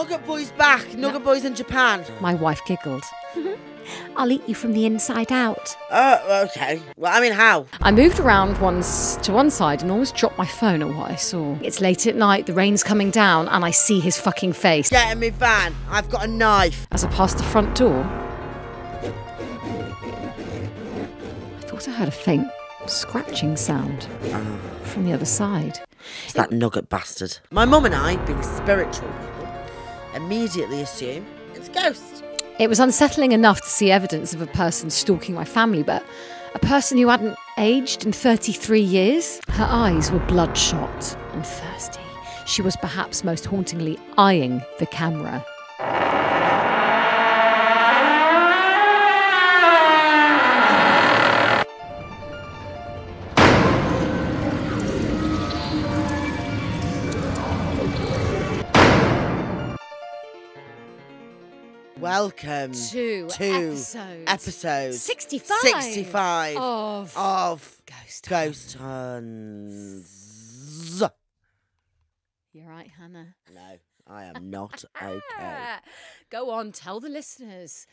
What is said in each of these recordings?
Nugget Boy's back. Nugget Boy's in Japan. My wife giggled. I'll eat you from the inside out. Oh, okay. Well, I mean, how? I moved around once to one side and almost dropped my phone at what I saw. It's late at night, the rain's coming down, and I see his fucking face. Get in me van. I've got a knife. As I passed the front door, I thought I heard a faint scratching sound ah. from the other side. It's that nugget bastard. My mum and I, being spiritual people, immediately assume it's a ghost. It was unsettling enough to see evidence of a person stalking my family, but a person who hadn't aged in 33 years? Her eyes were bloodshot and thirsty. She was perhaps most hauntingly eyeing the camera. Welcome To to episode episode 65 65 of of Ghost Ghost Huns. You're right, Hannah. No, I am not okay. Go on, tell the listeners.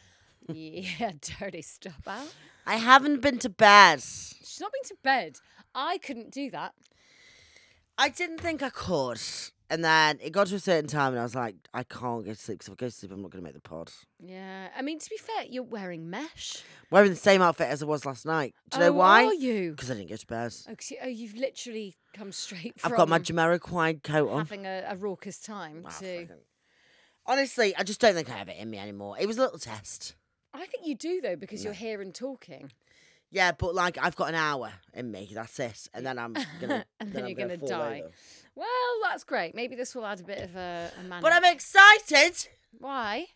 Yeah, dirty stuff out. I haven't been to bed. She's not been to bed. I couldn't do that. I didn't think I could. And then it got to a certain time and I was like, I can't go to sleep because if I go to sleep, I'm not going to make the pod. Yeah, I mean, to be fair, you're wearing mesh. Wearing the same outfit as I was last night. Do you know Oh, why? Are you? Because I didn't go to bed. Oh, you- oh, you've literally come straight from I've got my Jamiroquai coat on. having a, a raucous time Ah, to. fucking- Honestly, I just don't think I have it in me anymore. It was a little test. I think you do though because you're here and talking, Yeah, but like I've got an hour in me. That's it, and then I'm gonna. and then then I'm you're gonna die. over. Well, that's great. Maybe this will add a bit of a, a manner. But I'm excited. Why?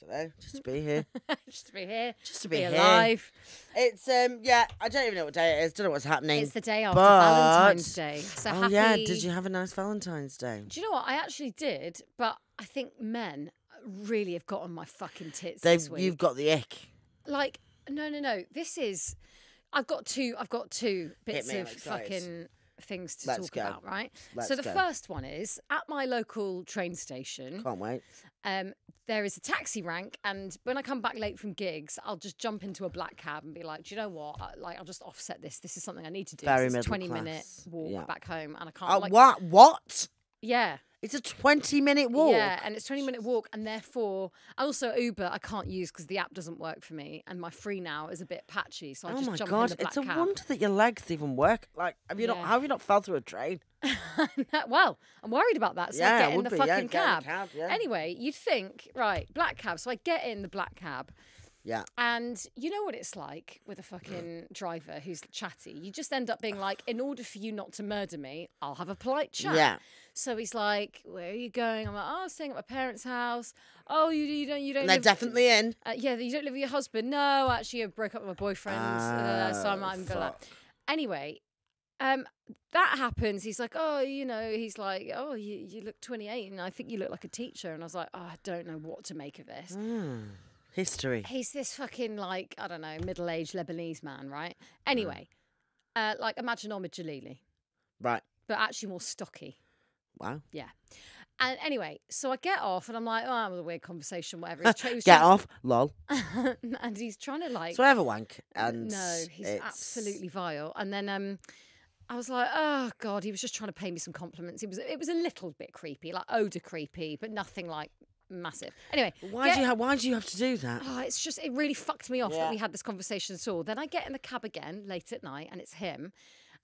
Don't know, just to be here, Just to be here, just to be, be here. alive. It's um, yeah. I don't even know what day it is. Don't know what's happening. It's the day after but- Valentine's Day. So oh happy. yeah, did you have a nice Valentine's Day? Do you know what? I actually did, but I think men really have got on my fucking tits They've, this week. you've got the ick. like, no, no, no. This is. I've got two. I've got two bits of fucking things to Let's talk go. about, right? Let's so the go. first one is at my local train station. Can't wait. Um, there is a taxi rank, and when I come back late from gigs, I'll just jump into a black cab and be like, "Do you know what? I- Like, I'll just offset this. This is something I need to do. Very it's a middle twenty minute class. walk Yeah. back home, and I can't. Oh, like, what? What? Yeah, It's a 20 minute walk. yeah, and it's twenty minute walk, and therefore, also Uber I can't use because the app doesn't work for me, and my free now is a bit patchy, so I Oh just my jump god, in the black it's a cab. wonder that your legs even work. Like, have you not? Yeah. How have you not fell through a train? well, I'm worried about that. So Yeah, I it get in would the be, yeah, fucking get in the cab. cab, yeah. Anyway, you'd think, right, black cab. So I get in the black cab. Yeah. And you know what it's like with a fucking driver who's chatty. You just end up being like, in order for you not to murder me, I'll have a polite chat. Yeah. So he's like, "Where are you going?" I'm like, "Oh, I'm staying at my parents' house." Oh, you, you don't you don't. And they're live- definitely in. Uh, yeah, you don't live with your husband. No, actually, I broke up with my boyfriend. uh, so I'm, I'm gonna. fuck. Anyway, um, that happens. He's like, oh, you know, he's like, oh, you, you look 28, and I think you look like a teacher. And I was like, oh, I don't know what to make of this. Hmm. History. He's this fucking like I don't know, middle-aged Lebanese man, right? Anyway, uh, like imagine Omid Djalili, Right. but actually more stocky. Wow. Yeah. And anyway, so I get off and I'm like, oh, that was a weird conversation, whatever. He's try- he was Get trying- off. Lol. and he's trying to like So I have a wank. And no, he's it's- absolutely vile. And then um, I was like, oh god, he was just trying to pay me some compliments. It was it was a little bit creepy, like odor creepy, but nothing like massive. Anyway, Why get- do you have? Why do you have to do that? Oh, it's just it really fucked me off Yeah. that we had this conversation at all. Then I get in the cab again late at night, and it's him.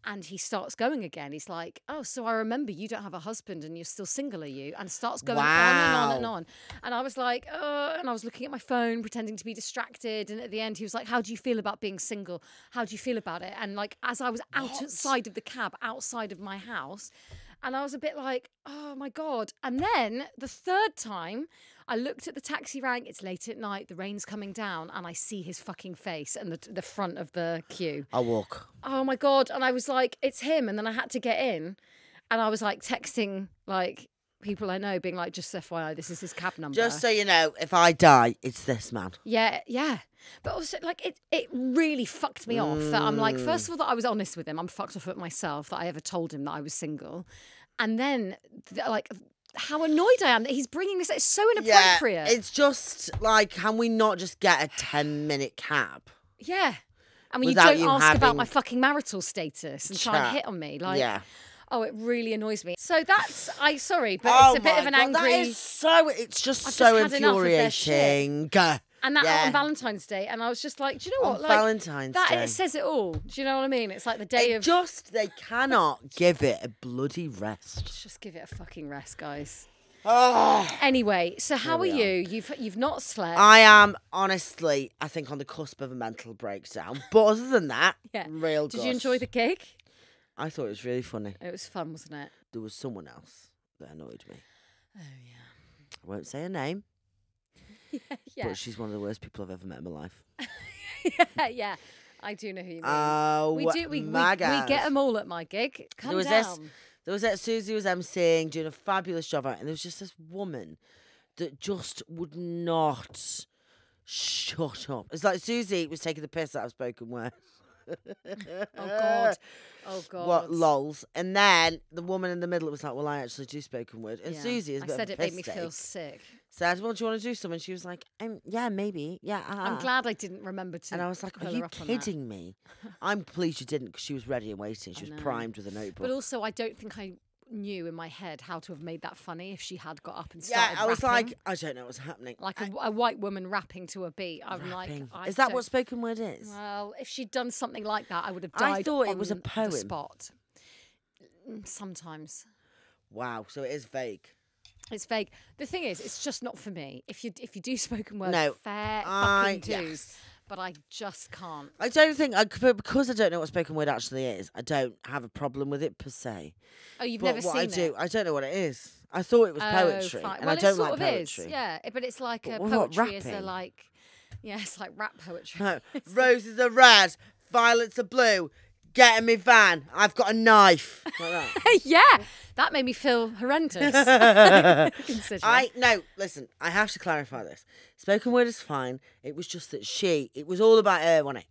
And he starts going again. He's like, "Oh, so I remember you don't have a husband and you're still single, are you?" And starts going on and on and on. And I was like, "Oh," and I was looking at my phone, pretending to be distracted. And at the end, he was like, "How do you feel about being single? How do you feel about it?" And like, as I was outside of the cab, outside of my house, and I was a bit like, "Oh my god!" And then the third time, I looked at the taxi rank. It's late at night. The rain's coming down, and I see his fucking face and the the front of the queue. I'll walk. Oh my god! And I was like, "It's him!" And then I had to get in, and I was like texting like people I know, being like, "Just FYI, this is his cab number." Just so you know, if I die, it's this man. Yeah, yeah. But also, like, it, it really fucked me off that I'm like, first of all, that I was honest with him. I'm fucked off at myself that I ever told him that I was single. And then, like, how annoyed I am that he's bringing this. It's so Yeah, inappropriate. it's just like, can we not just get a 10 minute cab? Yeah. I mean, you you don't ask about my fucking marital status and try and hit on me. Like, yeah. Oh, it really annoys me. So that's, I sorry, but oh it's a bit of an God, angry. That is so, it's just I've so just had enough of their shit. infuriating. and that yeah. on Valentine's Day. And I was just like, do you know On what? Like, Valentine's that Day. it says it all. Do you know what I mean? It's like the day It of. just, they cannot give it a bloody rest. Just give it a fucking rest, guys. Oh. Anyway, so how are are. you? You've you've not slept. I am honestly, I think, on the cusp of a mental breakdown. But other than that, Yeah. real Did good. you enjoy the gig? I thought it was really funny. It was fun, wasn't it? There was someone else that annoyed me. Oh yeah. I won't say her name, Yeah. but she's one of the worst people I've ever met in my life. yeah. yeah. I do know who you mean. Oh, we do. We, we, we get them all at my gig. Come There was down. this- There was that Susie was emceeing, doing a fabulous job, and there was just this woman that just would not shut up. It's like Susie was taking the piss out of spoken word. Oh God. Oh God. What lols? And then the woman in the middle was like, "Well, I actually do spoken word." And Yeah. Susie is a I bit said of a it made me feel sick. Said, "Well, do you want to do something?" She was like, um, "Yeah, maybe, yeah." I'm uh-uh." glad I didn't remember to. And I was like, "Are you up on that. kidding me?" I'm pleased you didn't, because she was ready and waiting. She was primed with a notebook. But also, I don't think I knew in my head how to have made that funny if she had got up and started. yeah, I was rapping. like, I don't know what's happening. like a, I- a white woman rapping to a beat. I'm like. I is that what spoken word is? Well, if she'd done something like that, I would have died. I thought it was a poem. spot. Mm, Sometimes Wow, so it is vague. it's vague. The thing is, it's just not for me. If you if you do spoken word, No, fair I fucking do. yes. But I just can't. I don't think I could, because I don't know what spoken word actually is. I don't have a problem with it per se. Oh, you've but never what seen I do, it. I don't know what it is. I thought it was Oh, poetry, fine. and well, I don't it sort like of poetry. Is. Yeah, it- but it's like But a what, poetry is a rapping? like, yeah, it's like rap poetry. No, Roses are red, violets are blue. Get in my van. I've got a knife. Like that. yeah, that made me feel horrendous. I no, listen. I have to clarify this. Spoken word is fine. It was just that she. It was all about her, wasn't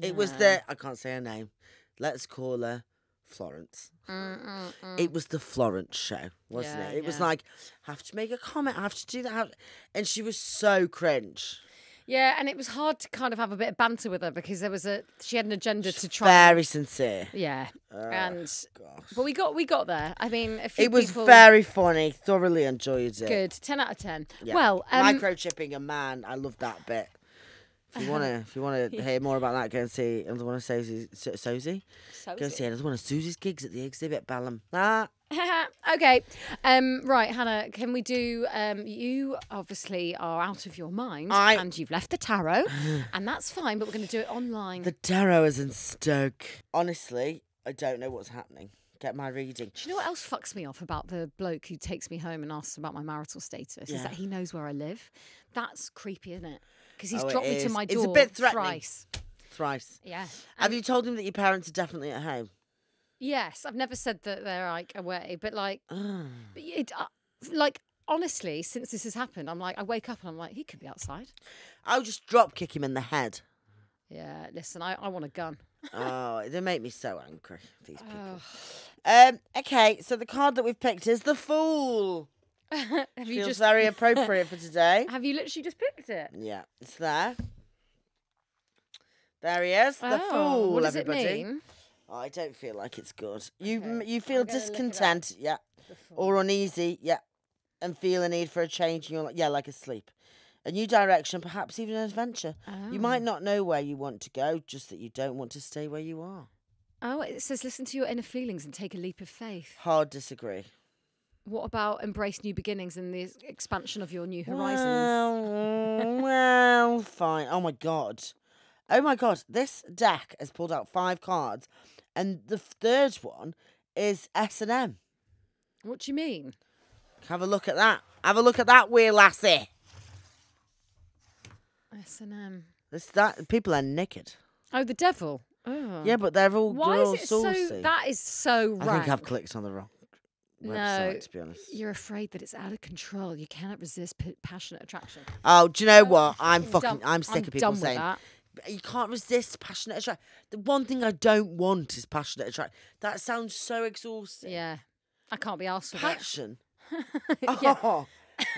it? It was the. I can't say her name. Let's call her Florence. Mm, mm, mm. It was the Florence show, wasn't Yeah, it? It was yeah. like, have to make a comment, I have to do that, and she was so cringe. Yeah, and it was hard to kind of have a bit of banter with her because there was a she had an agenda to try. Very sincere. Yeah, Oh, and gosh. but we got we got there. I mean, a few It was people, very funny. Thoroughly enjoyed it. good. Ten out of ten. Yeah. Well, um, microchipping a man. I love that bit. If you wanna, if you wanna hear more about that, go and see another one of Susie. Su- Susie. Go and see another one of Susie's gigs at the exhibit Balham. Ah, okay. Um, right, Hannah, can we do? Um, you obviously are out of your mind I- and you've left the tarot, and that's fine. But we're going to do it online. the tarot is in Stoke. Honestly, I don't know what's happening. Get my reading. do you know what else fucks me off about the bloke who takes me home and asks about my marital status? Yeah. Is that he knows where I live. That's creepy, isn't it? Because he's Oh, it dropped me to my It's a door bit threatening. thrice. Thrice. Yeah. Have you told him that your parents are definitely at home? Yes, I've never said that they're like away, but like, Ah. but it, uh, like honestly, since this has happened, I'm like, I wake up and I'm like, he could be outside. I'll just drop kick him in the head. Yeah, listen, I, I want a gun. Oh, they make me so angry. These people. Oh. Um. Okay, so the card that we've picked is the Fool. have you Feels just very appropriate for today. have you literally just picked it? Yeah, it's there. There he is, the oh, Fool. what does everybody. it mean? Oh, I don't feel like it's good. You Okay, you feel gonna look it up. discontent, yeah, or uneasy, yeah, and feel a need for a change. And you're like, yeah, like asleep. A new direction, perhaps even an adventure. You might Oh. not know where you want to go, just that you don't want to stay where you are. Oh, it says listen to your inner feelings and take a leap of faith. Hard disagree. What about embrace new beginnings and the expansion of your new horizons? Well, mm, well, fine. Oh my god. Oh my god. This deck has pulled out five cards, and the third one is S and M. What do you mean? Have a look at that. Have a look at that, wee lassie. S and M. This that people are naked. Oh, the devil. Oh. Yeah, but they're all Why is it saucy. so? That is so I rank. think I've clicked on the wrong No, website. To be honest. You're afraid that it's out of control. You cannot resist passionate attraction. Oh, do you know what? I'm I'm fucking. done- I'm sick I'm of people saying that. You can't resist passionate attraction. The one thing I don't want is passionate attraction. That sounds so exhausting. Yeah, I can't be asked it. Passion. Oh,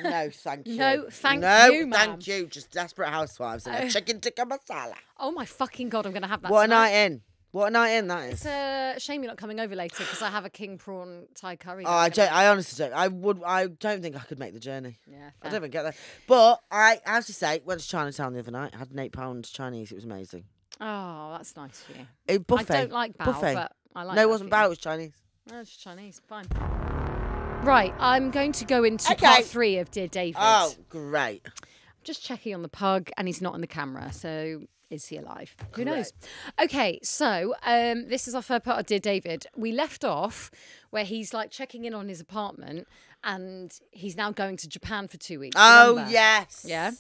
no, thank you. No, thank no, you, ma'am. thank you. Just desperate housewives and a uh, chicken tikka masala. Oh my fucking god, I'm gonna have that. What a tonight. night in. What a night in that is. It's a shame you're not coming over later because I have a king prawn Thai curry. Oh, I, don't, I honestly don't. I would. I don't think I could make the journey. yeah, I fair. don't even get there. But I I have to say, went to Chinatown the other night. Had an eight pound Chinese. It was amazing. Oh, that's nice for you. A buffet. I don't like bao, buffet. but I like. no, it that wasn't for you. bao. It was Chinese. No, it's Chinese. Fine. Right, I'm going to go into Okay. part three of Dear David. Oh, great. I'm just checking on the pug, and he's not in the camera, so is he alive? Who knows? Okay, so um, this is our third part of Dear David. We left off where he's like checking in on his apartment, and he's now going to Japan for two weeks. Oh remember? yes. Yeah.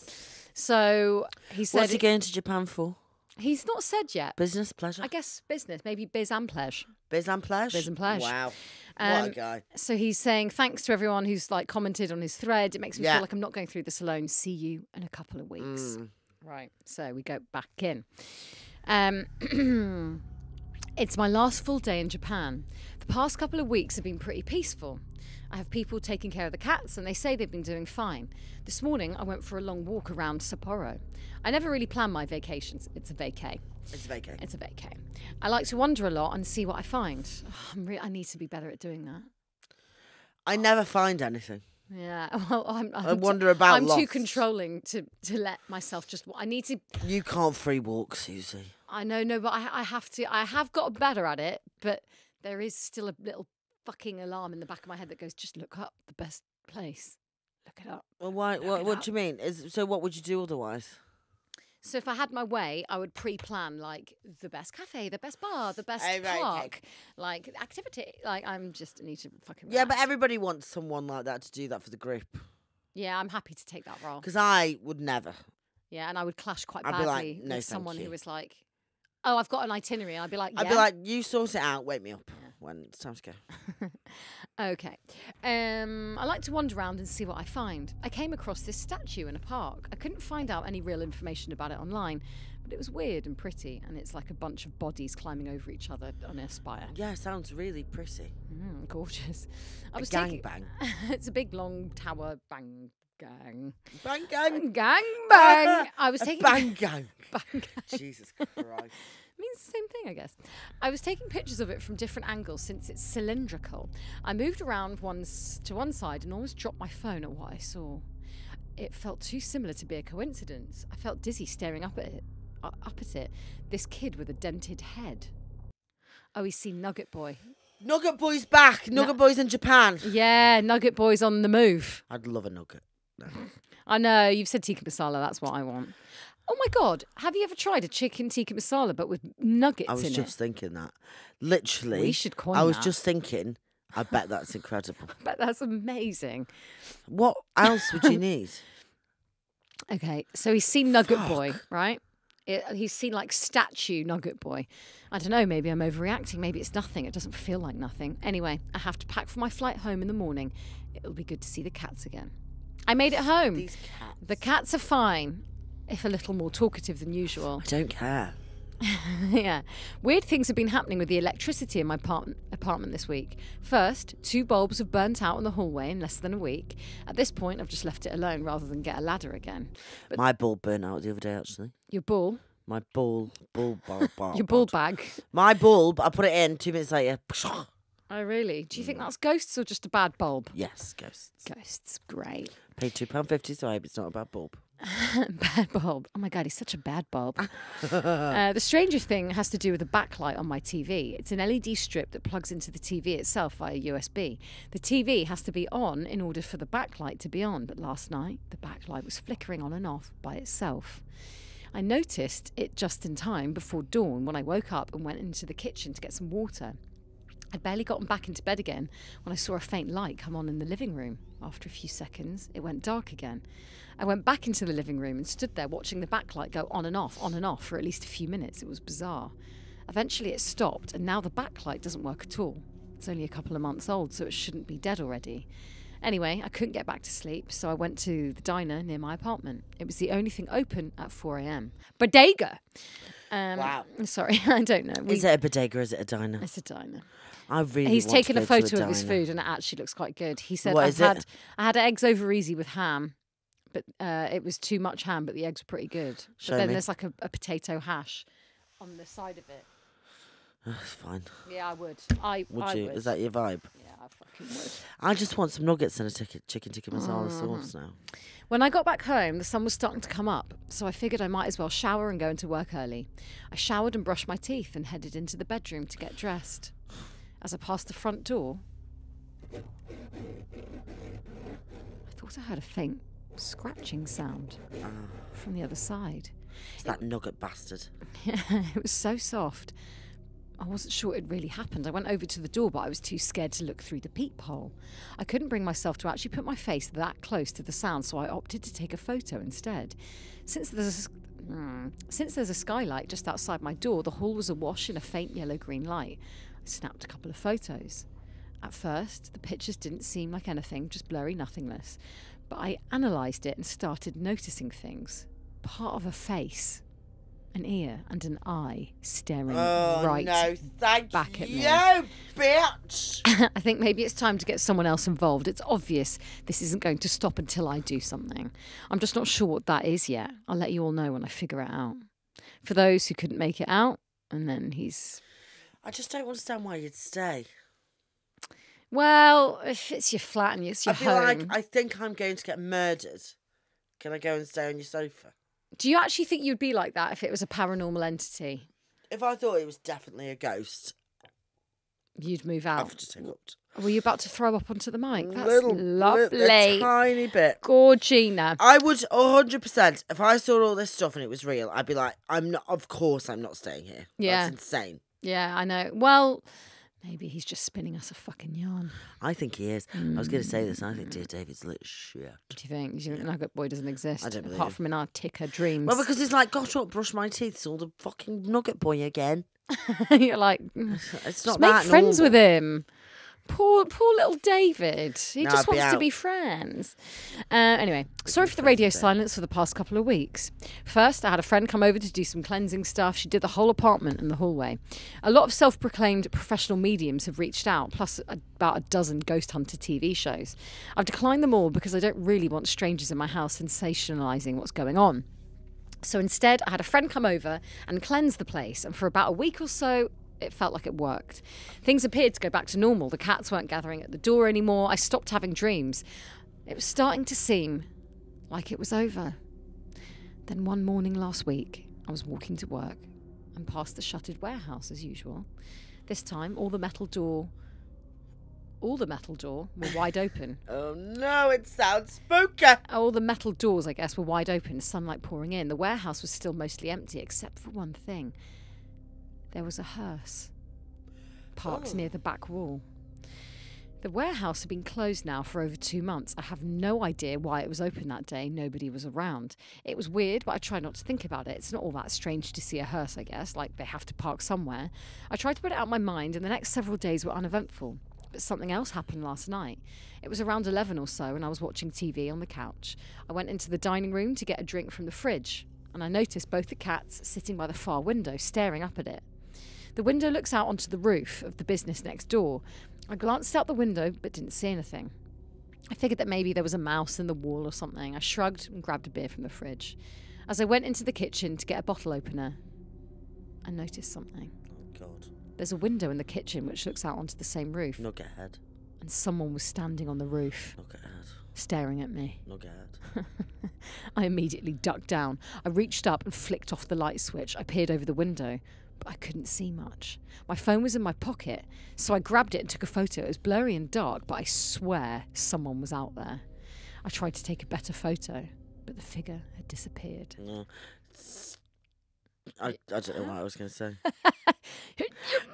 So he said What's he going to Japan for? he's not said yet. Business, pleasure. I guess business, maybe biz and pleasure. Biz and pleasure. Biz and pleasure. Wow. what Um, a guy. So he's saying thanks to everyone who's like commented on his thread. It makes me Yeah. feel like I'm not going through this alone. See you in a couple of weeks. Mm. Right. So we go back in. Um, it's my last full day in Japan. The past couple of weeks have been pretty peaceful. I have people taking care of the cats and they say they've been doing fine. This morning I went for a long walk around Sapporo. I never really plan my vacations. It's a vacay. It's a vacay. It's a vacay. I like to wander a lot and see what I find. I'm re- I need to be better at doing that. I never find anything. Yeah, well, I'm. I'm I wander about I'm too controlling to to let myself just. I need to. You can't free walk, Susie. I know, no, but I, I have to. I have got better at it, but there is still a little fucking alarm in the back of my head that goes, "Just look up the best place. Look it up." Well, why? What, what do you mean? Is so? What would you do otherwise? So if I had my way, I would pre-plan like the best cafe, the best bar, the best Oh, right, okay. park, like activity. Like I'm just I need to fucking. Yeah, but relax. everybody wants someone like that to do that for the group. yeah, I'm happy to take that role. Because I would never. Yeah, and I would clash quite I'd badly be like, "No, with thank someone you." who was like, "Oh, I've got an itinerary." And I'd be like, "Yeah, I'd be like, you sort it out. Wake me up when it's time to go. okay." Um, I like to wander around and see what I find. I came across this statue in a park. I couldn't find out any real information about it online, but it was weird and pretty, and it's like a bunch of bodies climbing over each other on a spire. Yeah, sounds really pretty. Mm, gorgeous. I A was gang taking- bang. it's a big long tower bang gang Bang gang. gang bang. I was taking bang gang. bang gang. Jesus Christ. Means the same thing, I guess. I was taking pictures of it from different angles since it's cylindrical. I moved around once to one side and almost dropped my phone at what I saw. It felt too similar to be a coincidence. I felt dizzy staring up at it. uh, Up at it. This kid with a dented head. Oh, he's seen Nugget Boy. Nugget Boy's back. Nugget Boy's in Japan. Yeah, Nugget Boy's on the move. I'd love a nugget. I know you've said tikka masala. That's what I want. Oh my god, have you ever tried a chicken tikka masala but with nuggets I was in just it? thinking that. Literally. We should coin I was that. just thinking. I bet that's incredible. But that's amazing. What else would you need? Okay, so he's seen Nugget Boy, right? It, he's seen like statue Nugget Boy. I don't know, maybe I'm overreacting. Maybe it's nothing. It doesn't feel like nothing. Anyway, I have to pack for my flight home in the morning. It'll be good to see the cats again. I made it home. These cats. The cats are fine, if a little more talkative than usual. I don't care. yeah. Weird things have been happening with the electricity in my apart- apartment this week. First, two bulbs have burnt out in the hallway in less than a week. At this point, I've just left it alone rather than get a ladder again. But My bulb burnt out the other day, actually. Your ball, My bulb, bulb, bulb, bulb. your ball bag. My bulb, I put it in two minutes later. Oh, really? Do you think mm. that's ghosts or just a bad bulb? Yes, ghosts. Ghosts, great. Paid £2.50, so I hope it's not a bad bulb. bad bulb. Oh my god, he's such a bad bulb. uh, the stranger thing has to do with the backlight on my TV. It's an LED strip that plugs into the TV itself via USB. The TV has to be on in order for the backlight to be on, but last night the backlight was flickering on and off by itself. I noticed it just in time before dawn when I woke up and went into the kitchen to get some water. I'd barely gotten back into bed again when I saw a faint light come on in the living room. After a few seconds, it went dark again. I went back into the living room and stood there watching the backlight go on and off, on and off for at least a few minutes. It was bizarre. Eventually, it stopped, and now the backlight doesn't work at all. It's only a couple of months old, so it shouldn't be dead already. Anyway, I couldn't get back to sleep, so I went to the diner near my apartment. It was the only thing open at 4 a.m. Bodega. Um, Wow. Sorry, I don't know. We- Is it a bodega or is it a diner? it's a diner. I really He's taken a photo of his food, and it actually looks quite good. He said, What "I've is it? I had eggs over easy with ham, but uh, it was too much ham, but the eggs were pretty good. Show but then me. there's like a, a potato hash on the side of it. That's fine. Yeah, I would. I Would I you? would. Is that your vibe? Yeah, I fucking would. I just want some nuggets and a ticket, chicken tikka masala Mm. sauce now. When I got back home, the sun was starting to come up, so I figured I might as well shower and go into work early. I showered and brushed my teeth and headed into the bedroom to get dressed. As I passed the front door, I thought I heard a faint scratching sound from the other side. It's that nugget bastard. it was so soft. I wasn't sure it really happened. I went over to the door, but I was too scared to look through the peephole. I couldn't bring myself to actually put my face that close to the sound, so I opted to take a photo instead. Since there's a, hmm, since there's a skylight just outside my door, the hall was awash in a faint yellow green light. I snapped a couple of photos. At first, the pictures didn't seem like anything, just blurry nothingness. But I analysed it and started noticing things. Part of a face, an ear, and an eye staring Oh right. no! Thank back at me. you, bitch. I think maybe it's time to get someone else involved. It's obvious this isn't going to stop until I do something. I'm just not sure what that is yet. I'll let you all know when I figure it out. For those who couldn't make it out, and then he's. I just don't understand why you'd stay. Well, if it's your flat and it's your I feel home. like I think I'm going to get murdered. Can I go and stay on your sofa? Do you actually think you'd be like that if it was a paranormal entity? If I thought it was definitely a ghost, You'd move out. I've just hiccuped. Were you about to throw up onto the mic? That's little, lovely. a tiny bit. Gorgina. I would hundred percent. If I saw all this stuff and it was real, I'd be like, I'm not. Of course, I'm not staying here. Yeah. that's insane. Yeah, I know. Well, maybe he's just spinning us a fucking yarn. I think he is. I was going to say this. I think dear David's lit shit. Do you think? Do you think Nugget Boy doesn't exist? I don't believe Apart him. from in our ticker dreams. Well, because he's like, got up, brush my teeth, saw the fucking nugget boy again. You're like, "Mm, It's just not make that friends with him. Poor, poor little David. He No, just wants to be friends. Uh, anyway, sorry for the radio silence for the past couple of weeks. First, I had a friend come over to do some cleansing stuff. She did the whole apartment and the hallway. A lot of self proclaimed professional mediums have reached out, plus about a dozen ghost hunter TV shows. I've declined them all because I don't really want strangers in my house sensationalising what's going on. So instead, I had a friend come over and cleanse the place, and for about a week or so, it felt like it worked. Things appeared to go back to normal. The cats weren't gathering at the door anymore. I stopped having dreams. It was starting to seem like it was over. Then one morning last week, I was walking to work and past the shuttered warehouse as usual. This time, all the metal door, all the metal door were wide open. Oh no, it sounds spooky. All the metal doors, I guess, were wide open, sunlight pouring in. The warehouse was still mostly empty, except for one thing. There was a hearse parked Oh. near the back wall. The warehouse had been closed now for over two months. I have no idea why it was open that day. Nobody was around. It was weird, but I tried not to think about it. It's not all that strange to see a hearse, I guess, like they have to park somewhere. I tried to put it out of my mind, and the next several days were uneventful. But something else happened last night. It was around 11 or so, and I was watching TV on the couch. I went into the dining room to get a drink from the fridge, and I noticed both the cats sitting by the far window, staring up at it. The window looks out onto the roof of the business next door. I glanced out the window but didn't see anything. I figured that maybe there was a mouse in the wall or something. I shrugged and grabbed a beer from the fridge. As I went into the kitchen to get a bottle opener, I noticed something. Oh God, There's a window in the kitchen which looks out onto the same roof, nugget head, and someone was standing on the roof, nugget head, staring at me. nugget head. I immediately ducked down. I reached up and flicked off the light switch. I peered over the window, but I couldn't see much. My phone was in my pocket, so I grabbed it and took a photo. It was blurry and dark, but I swear someone was out there. I tried to take a better photo, but the figure had disappeared. No. I, I don't know what I was going to say.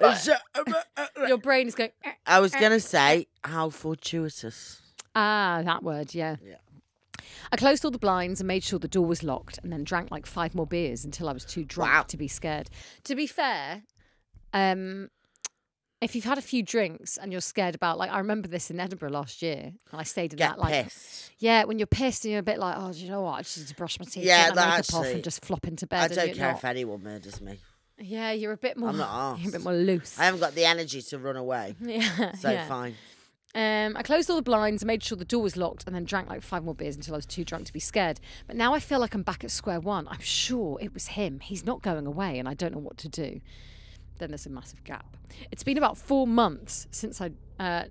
Uh, uh, Your brain is going. I was uh, going to say how fortuitous. ah, that word, yeah. Yeah. I closed all the blinds and made sure the door was locked and then drank like five more beers until I was too drunk Wow. to be scared. To be fair, um, if you've had a few drinks and you're scared about, like, I remember this in Edinburgh last year, and I stayed in Get that, like, pissed. yeah, when you're pissed and you're a bit like, oh, do you know what? I just need to brush my teeth, Yeah, my that makeup off, actually- and just flop into bed. I don't care not- if anyone murders me. Yeah, you're a bit more. I'm not You're a bit more loose. I haven't got the energy to run away. yeah, So yeah. fine. Um, I closed all the blinds, made sure the door was locked, and then drank like five more beers until I was too drunk to be scared. But now I feel like I'm back at square one. I'm sure it was him. He's not going away, and I don't know what to do. Then there's a massive gap. It's been about four months since I. Uh,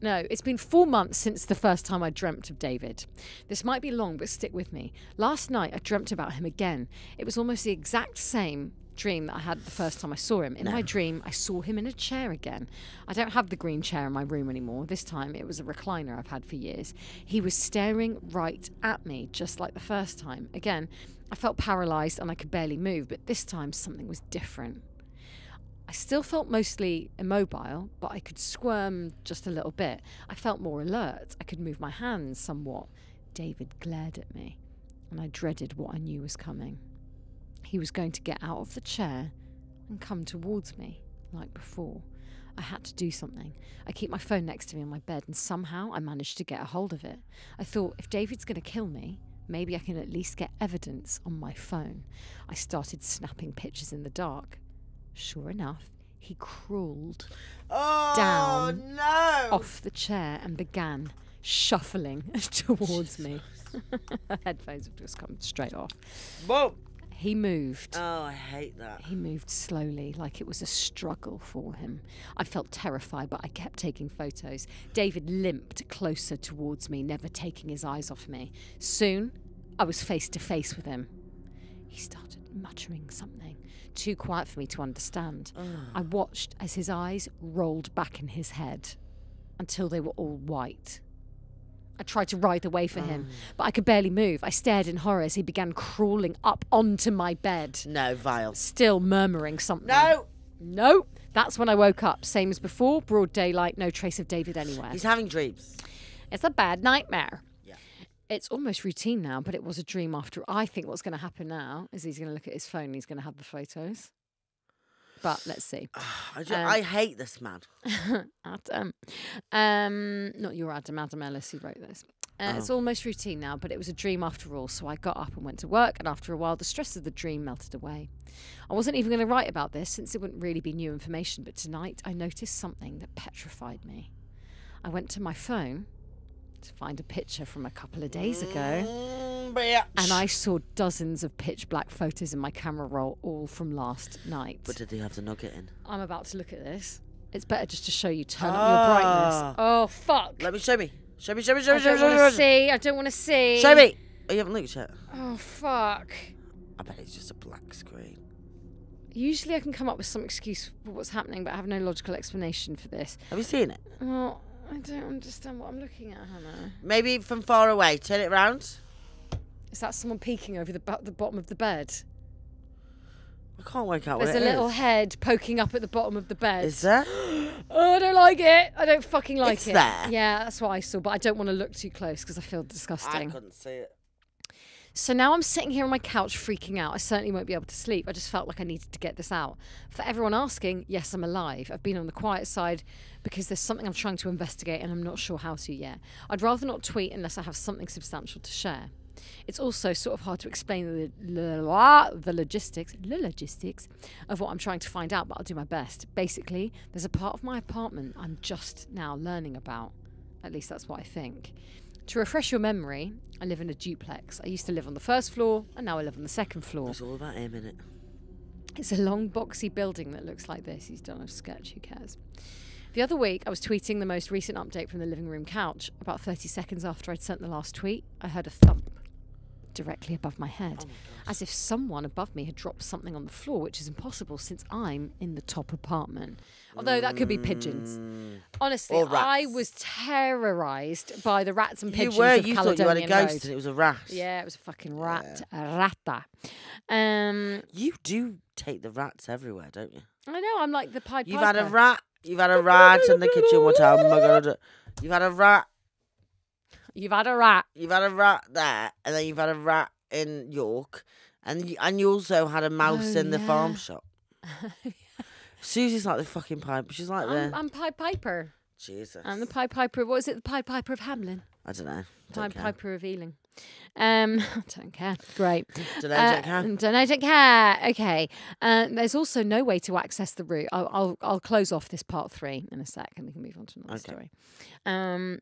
no, it's been four months since the first time I dreamt of David. This might be long, but stick with me. Last night I dreamt about him again. It was almost the exact same dream that I had the first time I saw him. In my dream, I saw him in a chair again. I don't have the green chair in my room anymore. This time it was a recliner I've had for years. He was staring right at me, just like the first time. Again, I felt paralyzed and I could barely move, but this time something was different. I still felt mostly immobile, but I could squirm just a little bit. I felt more alert. I could move my hands somewhat. David glared at me, and I dreaded what I knew was coming. He was going to get out of the chair and come towards me, like before. I had to do something. I keep my phone next to me on my bed, and somehow I managed to get a hold of it. I thought, if David's going to kill me, maybe I can at least get evidence on my phone. I started snapping pictures in the dark. Sure enough, he crawled Oh Down. no! off the chair and began shuffling towards me. Headphones have just come straight off. Whoa! He moved. Oh, I hate that. He moved slowly, like it was a struggle for him. I felt terrified, but I kept taking photos. David limped closer towards me, never taking his eyes off me. Soon, I was face to face with him. He started muttering something, too quiet for me to understand. Oh. I watched as his eyes rolled back in his head until they were all white. I tried to writhe away for him, mm. but I could barely move. I stared in horror as he began crawling up onto my bed No, vile. still murmuring something. No! No. That's when I woke up. Same as before, broad daylight, no trace of David anywhere. He's having dreams. It's a bad nightmare. Yeah. It's almost routine now, but it was a dream after. I think what's going to happen now is he's going to look at his phone and he's going to have the photos. But let's see. I, ju- Um, I hate this man. Adam. Um, not your Adam, Adam Ellis who wrote this. Uh, It's almost routine now, but it was a dream after all. So I got up and went to work, and after a while, the stress of the dream melted away. I wasn't even going to write about this since it wouldn't really be new information, but tonight I noticed something that petrified me. I went to my phone to find a picture from a couple of days ago. Bitch. And I saw dozens of pitch black photos in my camera roll, all from last night. But did he have the nugget in? I'm about to look at this. It's better just to show you turn up your brightness. Ah. Oh fuck! Let me show me. Show me, show me, show me. I me, show don't want to see. I don't want to see. Show me. Oh, you haven't looked yet? Oh fuck! I bet it's just a black screen. Usually I can come up with some excuse for what's happening, but I have no logical explanation for this. Have you seen it? Well, I don't understand what I'm looking at, Hannah. Maybe from far away. Turn it round. Is that someone peeking over the the bottom of the bed? I can't work out There's a little is. head poking up at the bottom of the bed. Is there? Oh, I don't like it. I don't fucking like It's it. there. Yeah, that's what I saw, but I don't want to look too close because I feel disgusting. I couldn't see it. So now I'm sitting here on my couch freaking out. I certainly won't be able to sleep. I just felt like I needed to get this out. For everyone asking, yes, I'm alive. I've been on the quiet side because there's something I'm trying to investigate and I'm not sure how to yet. I'd rather not tweet unless I have something substantial to share. It's also sort of hard to explain the, the, the logistics, the logistics of what I'm trying to find out, but I'll do my best. Basically, there's a part of my apartment I'm just now learning about. At least that's what I think. To refresh your memory, I live in a duplex. I used to live on the first floor, and now I live on the second floor. It's all about him, innit? It's a long, boxy building that looks like this. He's done a sketch, who cares? The other week, I was tweeting the most recent update from the living room couch. About 30 seconds after I'd sent the last tweet, I heard a thump directly above my head, as if someone above me had dropped something on the floor, which is impossible since I'm in the top apartment. Although that could be pigeons. Honestly, I was terrorised by the rats and You pigeons were. of You thought you had a Caledonian ghost Road. and it was a rat. Yeah, it was a fucking rat, a rata. Um, You do take the rats everywhere, don't you? I know. I'm like the Pied You've had a rat. You've had a rat in the kitchen. What time am I gonna? You've had a rat. You've had a rat. You've had a rat there, and then you've had a rat in York, and you, and you also had a mouse Oh, in the farm shop. Susie's like the fucking pipe. She's like I'm, the I'm Pied Piper. Jesus. I'm the Pied Piper. What is it? The Pied Piper of Hamelin. I don't know. Pied Don't care. Piper of Ealing. Um, I don't care. Great. Don't know. Uh, don't care. Don't know, don't care. Okay. Uh, there's also no way to access the route. I'll, I'll I'll close off this part three in a sec, and we can move on to another Okay. story. Um,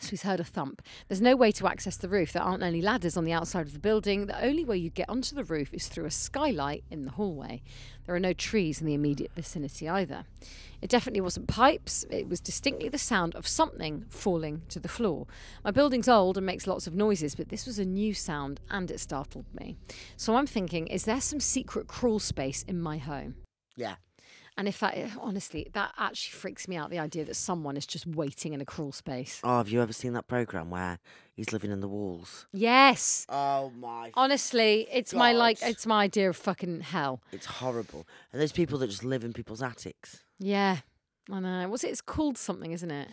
so he's heard a thump. There's no way to access the roof. There aren't any ladders on the outside of the building. The only way you get onto the roof is through a skylight in the hallway. There are no trees in the immediate vicinity either. It definitely wasn't pipes. It was distinctly the sound of something falling to the floor. My building's old and makes lots of noises, but this was a new sound and it startled me. So I'm thinking, is there some secret crawl space in my home? Yeah. And if that, eh, honestly, that actually freaks me out the idea that someone is just waiting in a crawl space. Oh, have you ever seen that program where he's living in the walls? Yes. Oh my! Honestly, it's my like it's my idea of fucking hell. It's horrible. And those people that just live in people's attics. Yeah. I know. What's it? It's called something, isn't it?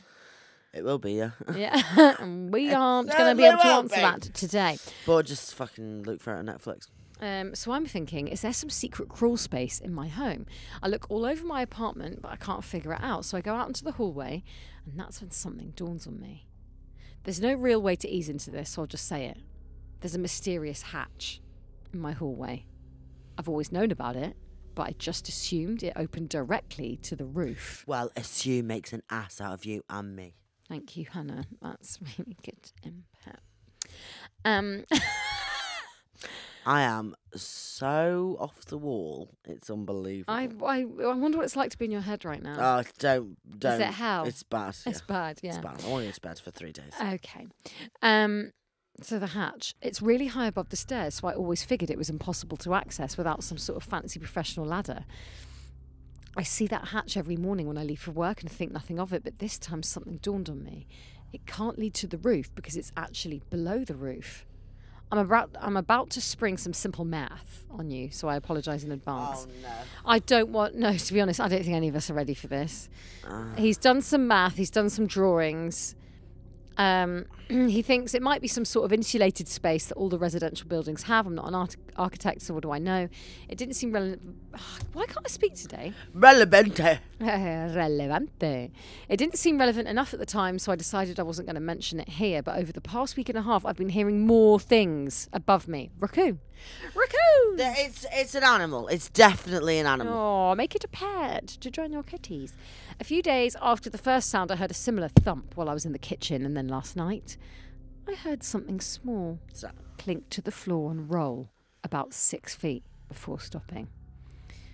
It will be, yeah. Yeah. and we aren't going to be able to answer be. that today. but just fucking look for it on Netflix. Um, so I'm thinking, is there some secret crawl space in my home? I look all over my apartment, but I can't figure it out. So I go out into the hallway, and that's when something dawns on me. There's no real way to ease into this, so I'll just say it. There's a mysterious hatch in my hallway. I've always known about it, but I just assumed it opened directly to the roof. Well, assume makes an ass out of you and me. Thank you, Hannah. That's really good input. Um, I am so off the wall. It's unbelievable. I, I I wonder what it's like to be in your head right now. Oh, don't, don't. Is it hell? It's bad. Yeah. it's bad, yeah. It's bad. I want to go to bed for three days. Okay. Um, so the hatch, it's really high above the stairs, so I always figured it was impossible to access without some sort of fancy professional ladder. I see that hatch every morning when I leave for work and think nothing of it, but this time something dawned on me. It can't lead to the roof because it's actually below the roof. I'm about I'm about to spring some simple math on you, so I apologise in advance. oh no. I don't want no, to be honest, I don't think any of us are ready for this. Ah. He's done some math, he's done some drawings. Um, he thinks it might be some sort of insulated space that all the residential buildings have. I'm not an art- architect, so what do I know? It didn't seem relevant. Why can't I speak today? Relevante. Relevante. It didn't seem relevant enough at the time, so I decided I wasn't going to mention it here. But over the past week and a half, I've been hearing more things above me. Raccoon. Raccoon! It's it's an animal. It's definitely an animal. Oh, make it a pet to join your kitties. A few days after the first sound, I heard a similar thump while I was in the kitchen, and then last night, I heard something small clink to the floor and roll about six feet before stopping.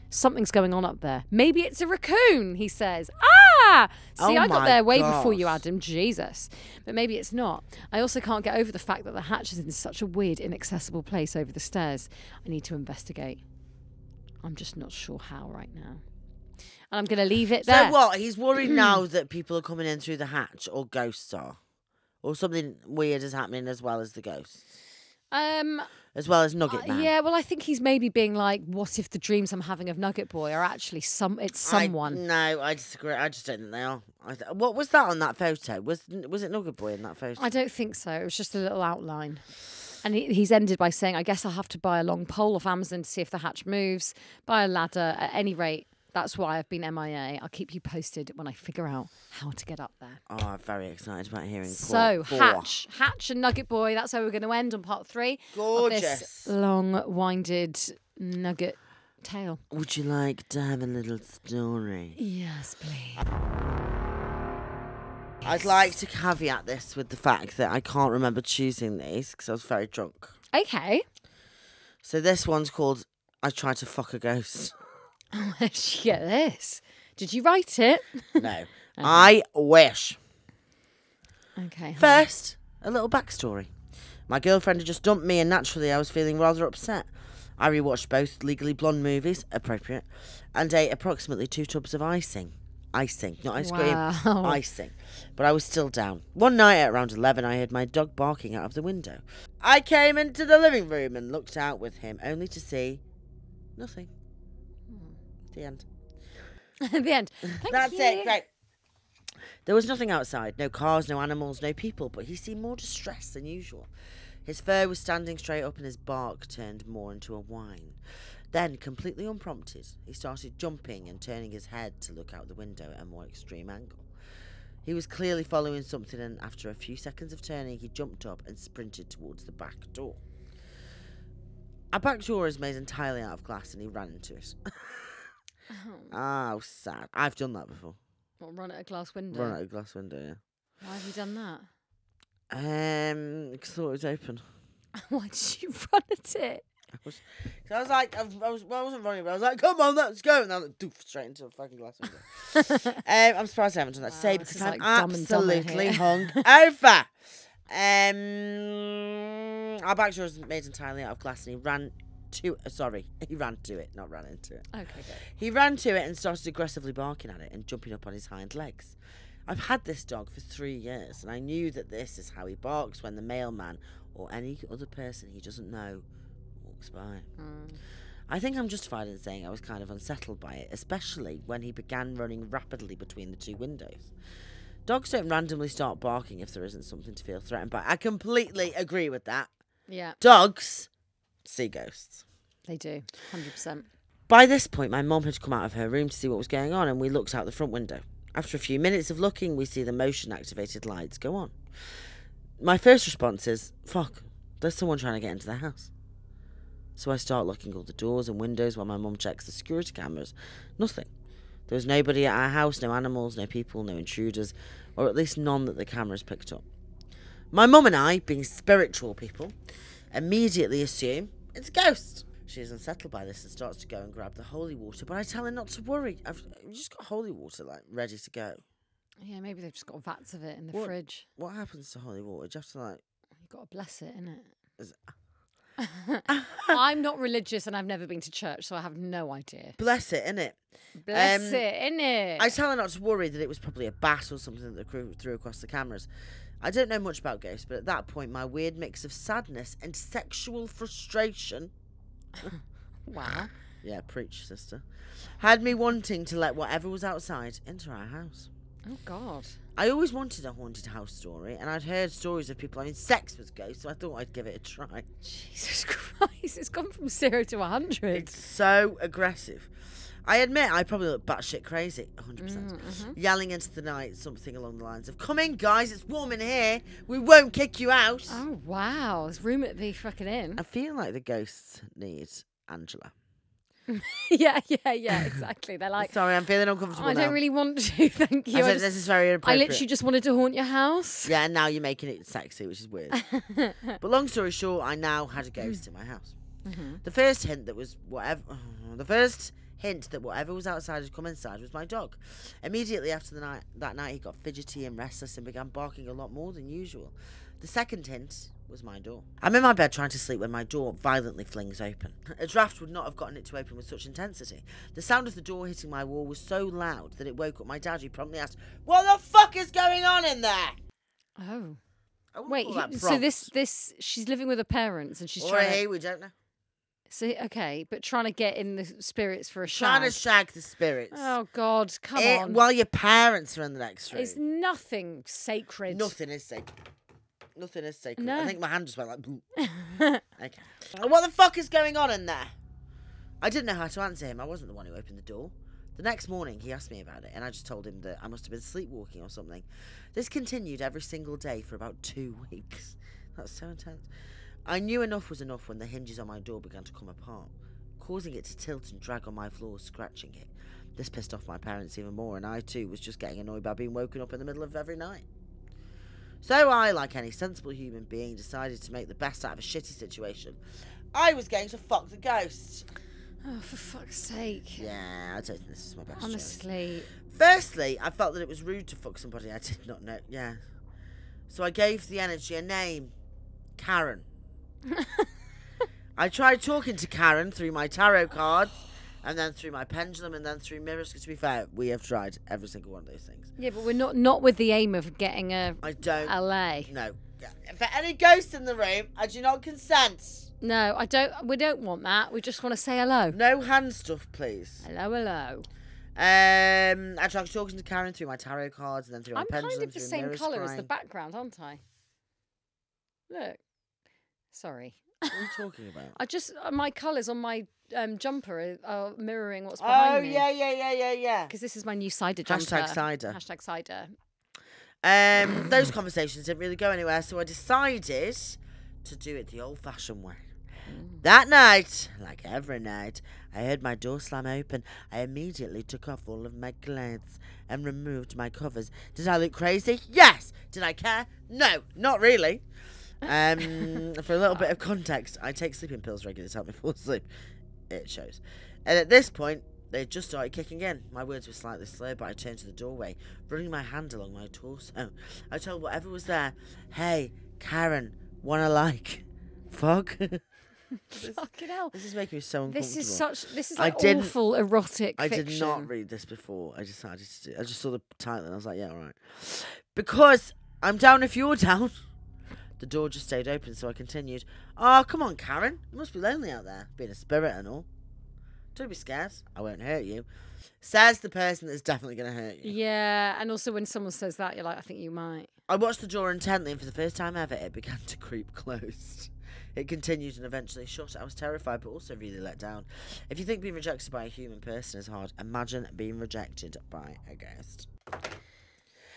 Something's going on up there. Maybe it's a raccoon, he says. Ah! See, Oh I got there way before you. Adam. Jesus. But maybe it's not. I also can't get over the fact that the hatch is in such a weird, inaccessible place over the stairs. I need to investigate. I'm just not sure how right now. And I'm going to leave it there. So what? He's worried now that people are coming in through the hatch, or ghosts are, or something weird is happening as well as the ghosts, Um, as well as Nugget Uh, Man. yeah, well, I think he's maybe being like, "What if the dreams I'm having of Nugget Boy are actually some? It's I- someone." no, I disagree. I just don't think they are. I th- what was that on that photo? Was was it Nugget Boy in that photo? I don't think so. It was just a little outline. And he, he's ended by saying, "I guess I'll have to buy a long pole off Amazon to see if the hatch moves. Buy a ladder. At any rate, that's why I've been MIA. I'll keep you posted when I figure out how to get up there." oh, I'm very excited about hearing. So four. Hatch, Hatch and Nugget Boy. That's how we're going to end on part three gorgeous. long-winded Nugget tale. Would you like to have a little story? Yes, please. I'd like to caveat this with the fact that I can't remember choosing these because I was very drunk. Okay. So this one's called "I Tried to Fuck a Ghost." Where'd you get this? Did you write it? No, I wish. Okay. First, a little backstory. My girlfriend had just dumped me, and naturally, I was feeling rather upset. I rewatched both Legally Blonde movies, appropriate, and ate approximately two tubs of icing. Icing, not ice cream. Wow. Icing. But I was still down. One night at around 11, I heard my dog barking out of the window. I came into the living room and looked out with him, only to see nothing. The end. The end. Thank That's you. it. Great. There was nothing outside. No cars, no animals, no people, but he seemed more distressed than usual. His fur was standing straight up and his bark turned more into a whine. Then, completely unprompted, he started jumping and turning his head to look out the window at a more extreme angle. He was clearly following something, and after a few seconds of turning, he jumped up and sprinted towards the back door. Our back door is made entirely out of glass, and he ran into it. Oh, oh, sad. I've done that before. what, run at a glass window. Run out a glass window, yeah. Why have you done that? Um, 'cause I thought it was open. Why did you run at it? I was like, I, was- like, I was, well, I wasn't running, but I was like, come on, let's go. And then doof, straight into a fucking glass window. um, I'm surprised I haven't done that Wow, today because I'm like Dumb and Dumber absolutely hung over. Um, our back door is made entirely out of glass, and he ran to. Uh, sorry, he ran to it, not ran into it. Okay, good. He ran to it and started aggressively barking at it and jumping up on his hind legs. I've had this dog for three years, and I knew that this is how he barks when the mailman or any other person he doesn't know walks by. Mm. I think I'm justified in saying I was kind of unsettled by it, especially when he began running rapidly between the two windows. Dogs don't randomly start barking if there isn't something to feel threatened by. I completely agree with that. Yeah, Dogs see ghosts. they do. 100%. By this point, my mum had come out of her room to see what was going on, and we looked out the front window. After a few minutes of looking, we see the motion activated lights go on. My first response is, fuck, there's someone trying to get into the house. So I start locking all the doors and windows while my mum checks the security cameras. Nothing. There was nobody at our house, no animals, no people, no intruders, or at least none that the cameras picked up. My mum and I, being spiritual people, immediately assume it's a ghost. She is unsettled by this and starts to go and grab the holy water, but I tell her not to worry. I've just got holy water like ready to go. Yeah, maybe they've just got vats of it in the What? fridge. What happens to holy water? Do you have to like? You've got to bless it, innit? Is- I'm not religious and I've never been to church, so I have no idea. Bless it, innit? Bless Um, it, innit? I tell her not to worry that it was probably a bat or something that threw, threw across the cameras. I don't know much about ghosts, but at that point, my weird mix of sadness and sexual frustration wow. yeah, preach, sister, had me wanting to let whatever was outside into our house. Oh, God. I always wanted a haunted house story, and I'd heard stories of people having sex with ghosts, so I thought I'd give it a try. Jesus Christ. It's gone from zero to 100. It's so aggressive. I admit I probably look batshit crazy, 100%. Mm-hmm. Yelling into the night something along the lines of, Come in, guys, it's warm in here. We won't kick you out. Oh, wow. There's room at the fucking inn. I feel like the ghosts need Angela. yeah, yeah, yeah, exactly. They're like, Sorry, I'm feeling uncomfortable I now. don't really want to, thank you. I, said, just- this is very inappropriate. I literally just wanted to haunt your house. Yeah, and now you're making it sexy, which is weird. but long story short, I now had a ghost in my house. Mm-hmm. The first hint that was whatever. The first hint that whatever was outside had come inside was my dog. Immediately after the night that night, he got fidgety and restless and began barking a lot more than usual. The second hint was my door. I'm in my bed trying to sleep when my door violently flings open. A draft would not have gotten it to open with such intensity. The sound of the door hitting my wall was so loud that it woke up my dad, who promptly asked, "What the fuck is going on in there?" Oh. Wait, he- so this this she's living with her parents and she's or trying he, to we don't know. See okay, but trying to get in the spirits for a shag. Trying to shag. the spirits. Oh God, come Eh, on! While your parents are in the next room. it's nothing sacred. Nothing is sacred. Nothing is sacred. No. I think my hand just went like. "Boom." okay. What the fuck is going on in there? I didn't know how to answer him. I wasn't the one who opened the door. The next morning, he asked me about it, and I just told him that I must have been sleepwalking or something. This continued every single day for about two weeks. That's so intense. I knew enough was enough when the hinges on my door began to come apart, causing it to tilt and drag on my floor, scratching it. This pissed off my parents even more, and I too was just getting annoyed by being woken up in the middle of every night. So I, like any sensible human being, decided to make the best out of a shitty situation. I was going to fuck the ghost. Oh, for fuck's sake! Yeah, I don't think this is my best choice. Honestly, Firstly, I felt that it was rude to fuck somebody I did not know. Yeah. So I gave the energy a name Karen. I tried talking to Karen through my tarot cards, and then through my pendulum, and then through mirrors because to be fair, we have tried every single one of those things. yeah, but we're not not with the aim of getting a I don't LA. know. For any ghosts in the room, I do not consent. No, I don't. We don't want that. We just want to say hello. No hand stuff, please. Hello, hello. Um, I tried talking to Karen through my tarot cards, and then through my pendulum I'm kind of the same colour as the background, aren't I? Look, Sorry. What are you talking about? I just uh, my colours on my um, jumper are, are mirroring what's behind oh me. yeah, yeah, yeah, yeah, yeah. Because this is my new cider jumper. Hashtag cider. Hashtag cider. Um, those conversations didn't really go anywhere, so I decided to do it the old-fashioned way. That night, like every night, I heard my door slam open. I immediately took off all of my clothes and removed my covers. Did I look crazy? Yes. Did I care? No, not really. Um, for a little bit of context, I take sleeping pills regularly to help me fall asleep. It shows. And at this point, they just started kicking in. My words were slightly slurred, but I turned to the doorway, running my hand along my torso. I told whatever was there, "Hey, Karen, wanna like, fuck." Fucking hell. this is making me so uncomfortable. This is such. This is I like awful erotic I fiction. did not read this before. I decided to do. I just saw the title and I was like, yeah, all right. Because I'm down if you're down. The door just stayed open, so I continued. Oh, come on, Karen. You must be lonely out there, being a spirit and all. Don't be scared. I won't hurt you. Says the person that's definitely going to hurt you. Yeah, and also when someone says that, you're like, I think you might. I watched the door intently, and for the first time ever, it began to creep closed. It continued and eventually shut. I was terrified, but also really let down. If you think being rejected by a human person is hard, imagine being rejected by a ghost.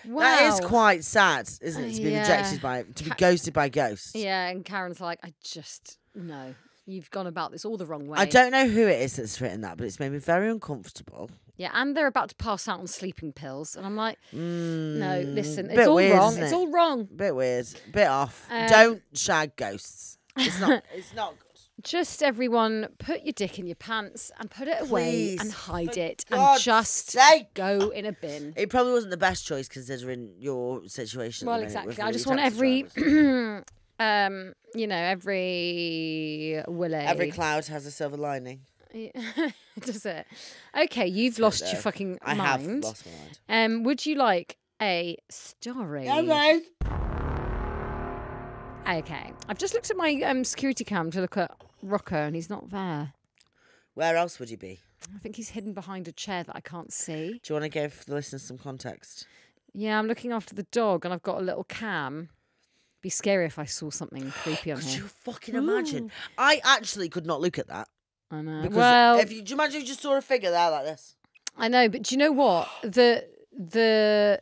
Wow. That is quite sad, isn't it? To be Yeah. rejected by, to be ghosted by ghosts. Yeah, and Karen's like, I just no. You've gone about this all the wrong way. I don't know who it is that's written that, but it's made me very uncomfortable. Yeah, and they're about to pass out on sleeping pills, and I'm like, no, Mm, listen, it's all weird, wrong. isn't It's all wrong. Bit weird, bit off. Um, Don't shag ghosts. It's not. it's not. Just everyone, put your dick in your pants and put it away and hide for it God's and just sake. go in a bin. It probably wasn't the best choice considering your situation. at Well, the minute with exactly. I just want taxi every, drivers. um, you know, every willy. every cloud has a silver lining. Does it? Okay, you've lost your fucking I have mind. lost my mind. Um, would you like a story? Okay, I've just looked at my um security cam to look at Rocco, and he's not there. Where else would he be? I think he's hidden behind a chair that I can't see. Do you want to give the listeners some context? Yeah, I'm looking after the dog, and I've got a little cam. Be scary if I saw something creepy on Could you fucking imagine? I actually could not look at that. I know. Because well, if you, do you imagine if you just saw a figure there like this? I know, but do you know what? The the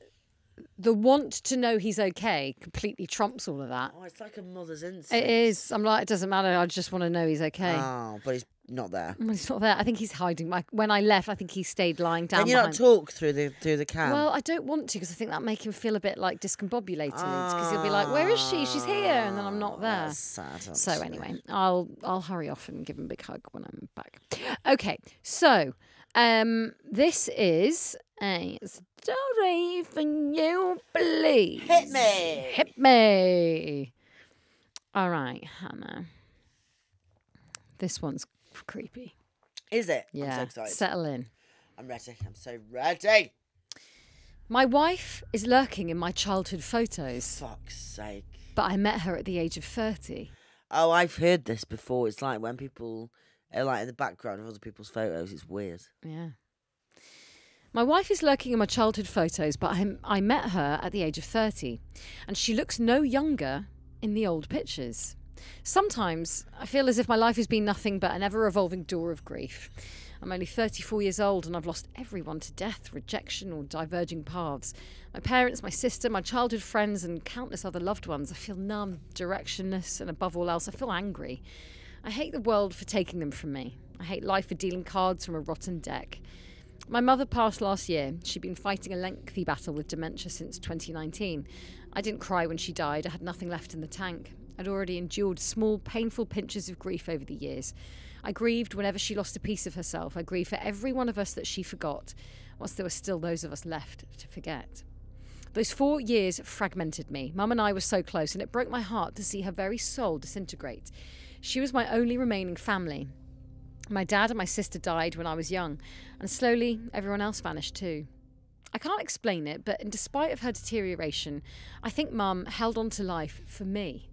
the want to know he's okay completely trumps all of that. Oh, it's like a mother's instinct. It is. I'm like, it doesn't matter. I just want to know he's okay. Oh, but he's not there. Well, he's not there. I think he's hiding. My, when I left, I think he stayed lying down. Can you not behind- talk through the through the cam? Well, I don't want to because I think that make him feel a bit like discombobulated because he'll be like, "Where is she? She's here," and then I'm not there. Ah, That's sad, So actually. anyway, I'll I'll hurry off and give him a big hug when I'm back. Okay, so um, this is a story for you, please. Hit me. Hit me. All right, Hannah. This one's creepy. Is it? Yeah, I'm so excited. settle in. I'm ready. I'm so ready. My wife is lurking in my childhood photos, Fuck's sake. but I met her at the age of 30. Oh, I've heard this before. It's like when people are like in the background of other people's photos. It's weird. Yeah. My wife is lurking in my childhood photos, but I, I met her at the age of 30, and she looks no younger in the old pictures. Sometimes I feel as if my life has been nothing but an ever evolving door of grief. I'm only 34 years old and I've lost everyone to death, rejection, or diverging paths. My parents, my sister, my childhood friends, and countless other loved ones. I feel numb, directionless, and above all else, I feel angry. I hate the world for taking them from me. I hate life for dealing cards from a rotten deck. My mother passed last year. She'd been fighting a lengthy battle with dementia since 2019. I didn't cry when she died. I had nothing left in the tank. I'd already endured small, painful pinches of grief over the years. I grieved whenever she lost a piece of herself. I grieved for every one of us that she forgot, whilst there were still those of us left to forget. Those four years fragmented me. Mum and I were so close, and it broke my heart to see her very soul disintegrate. She was my only remaining family. My dad and my sister died when I was young, and slowly everyone else vanished too. I can't explain it, but in despite of her deterioration, I think Mum held on to life for me.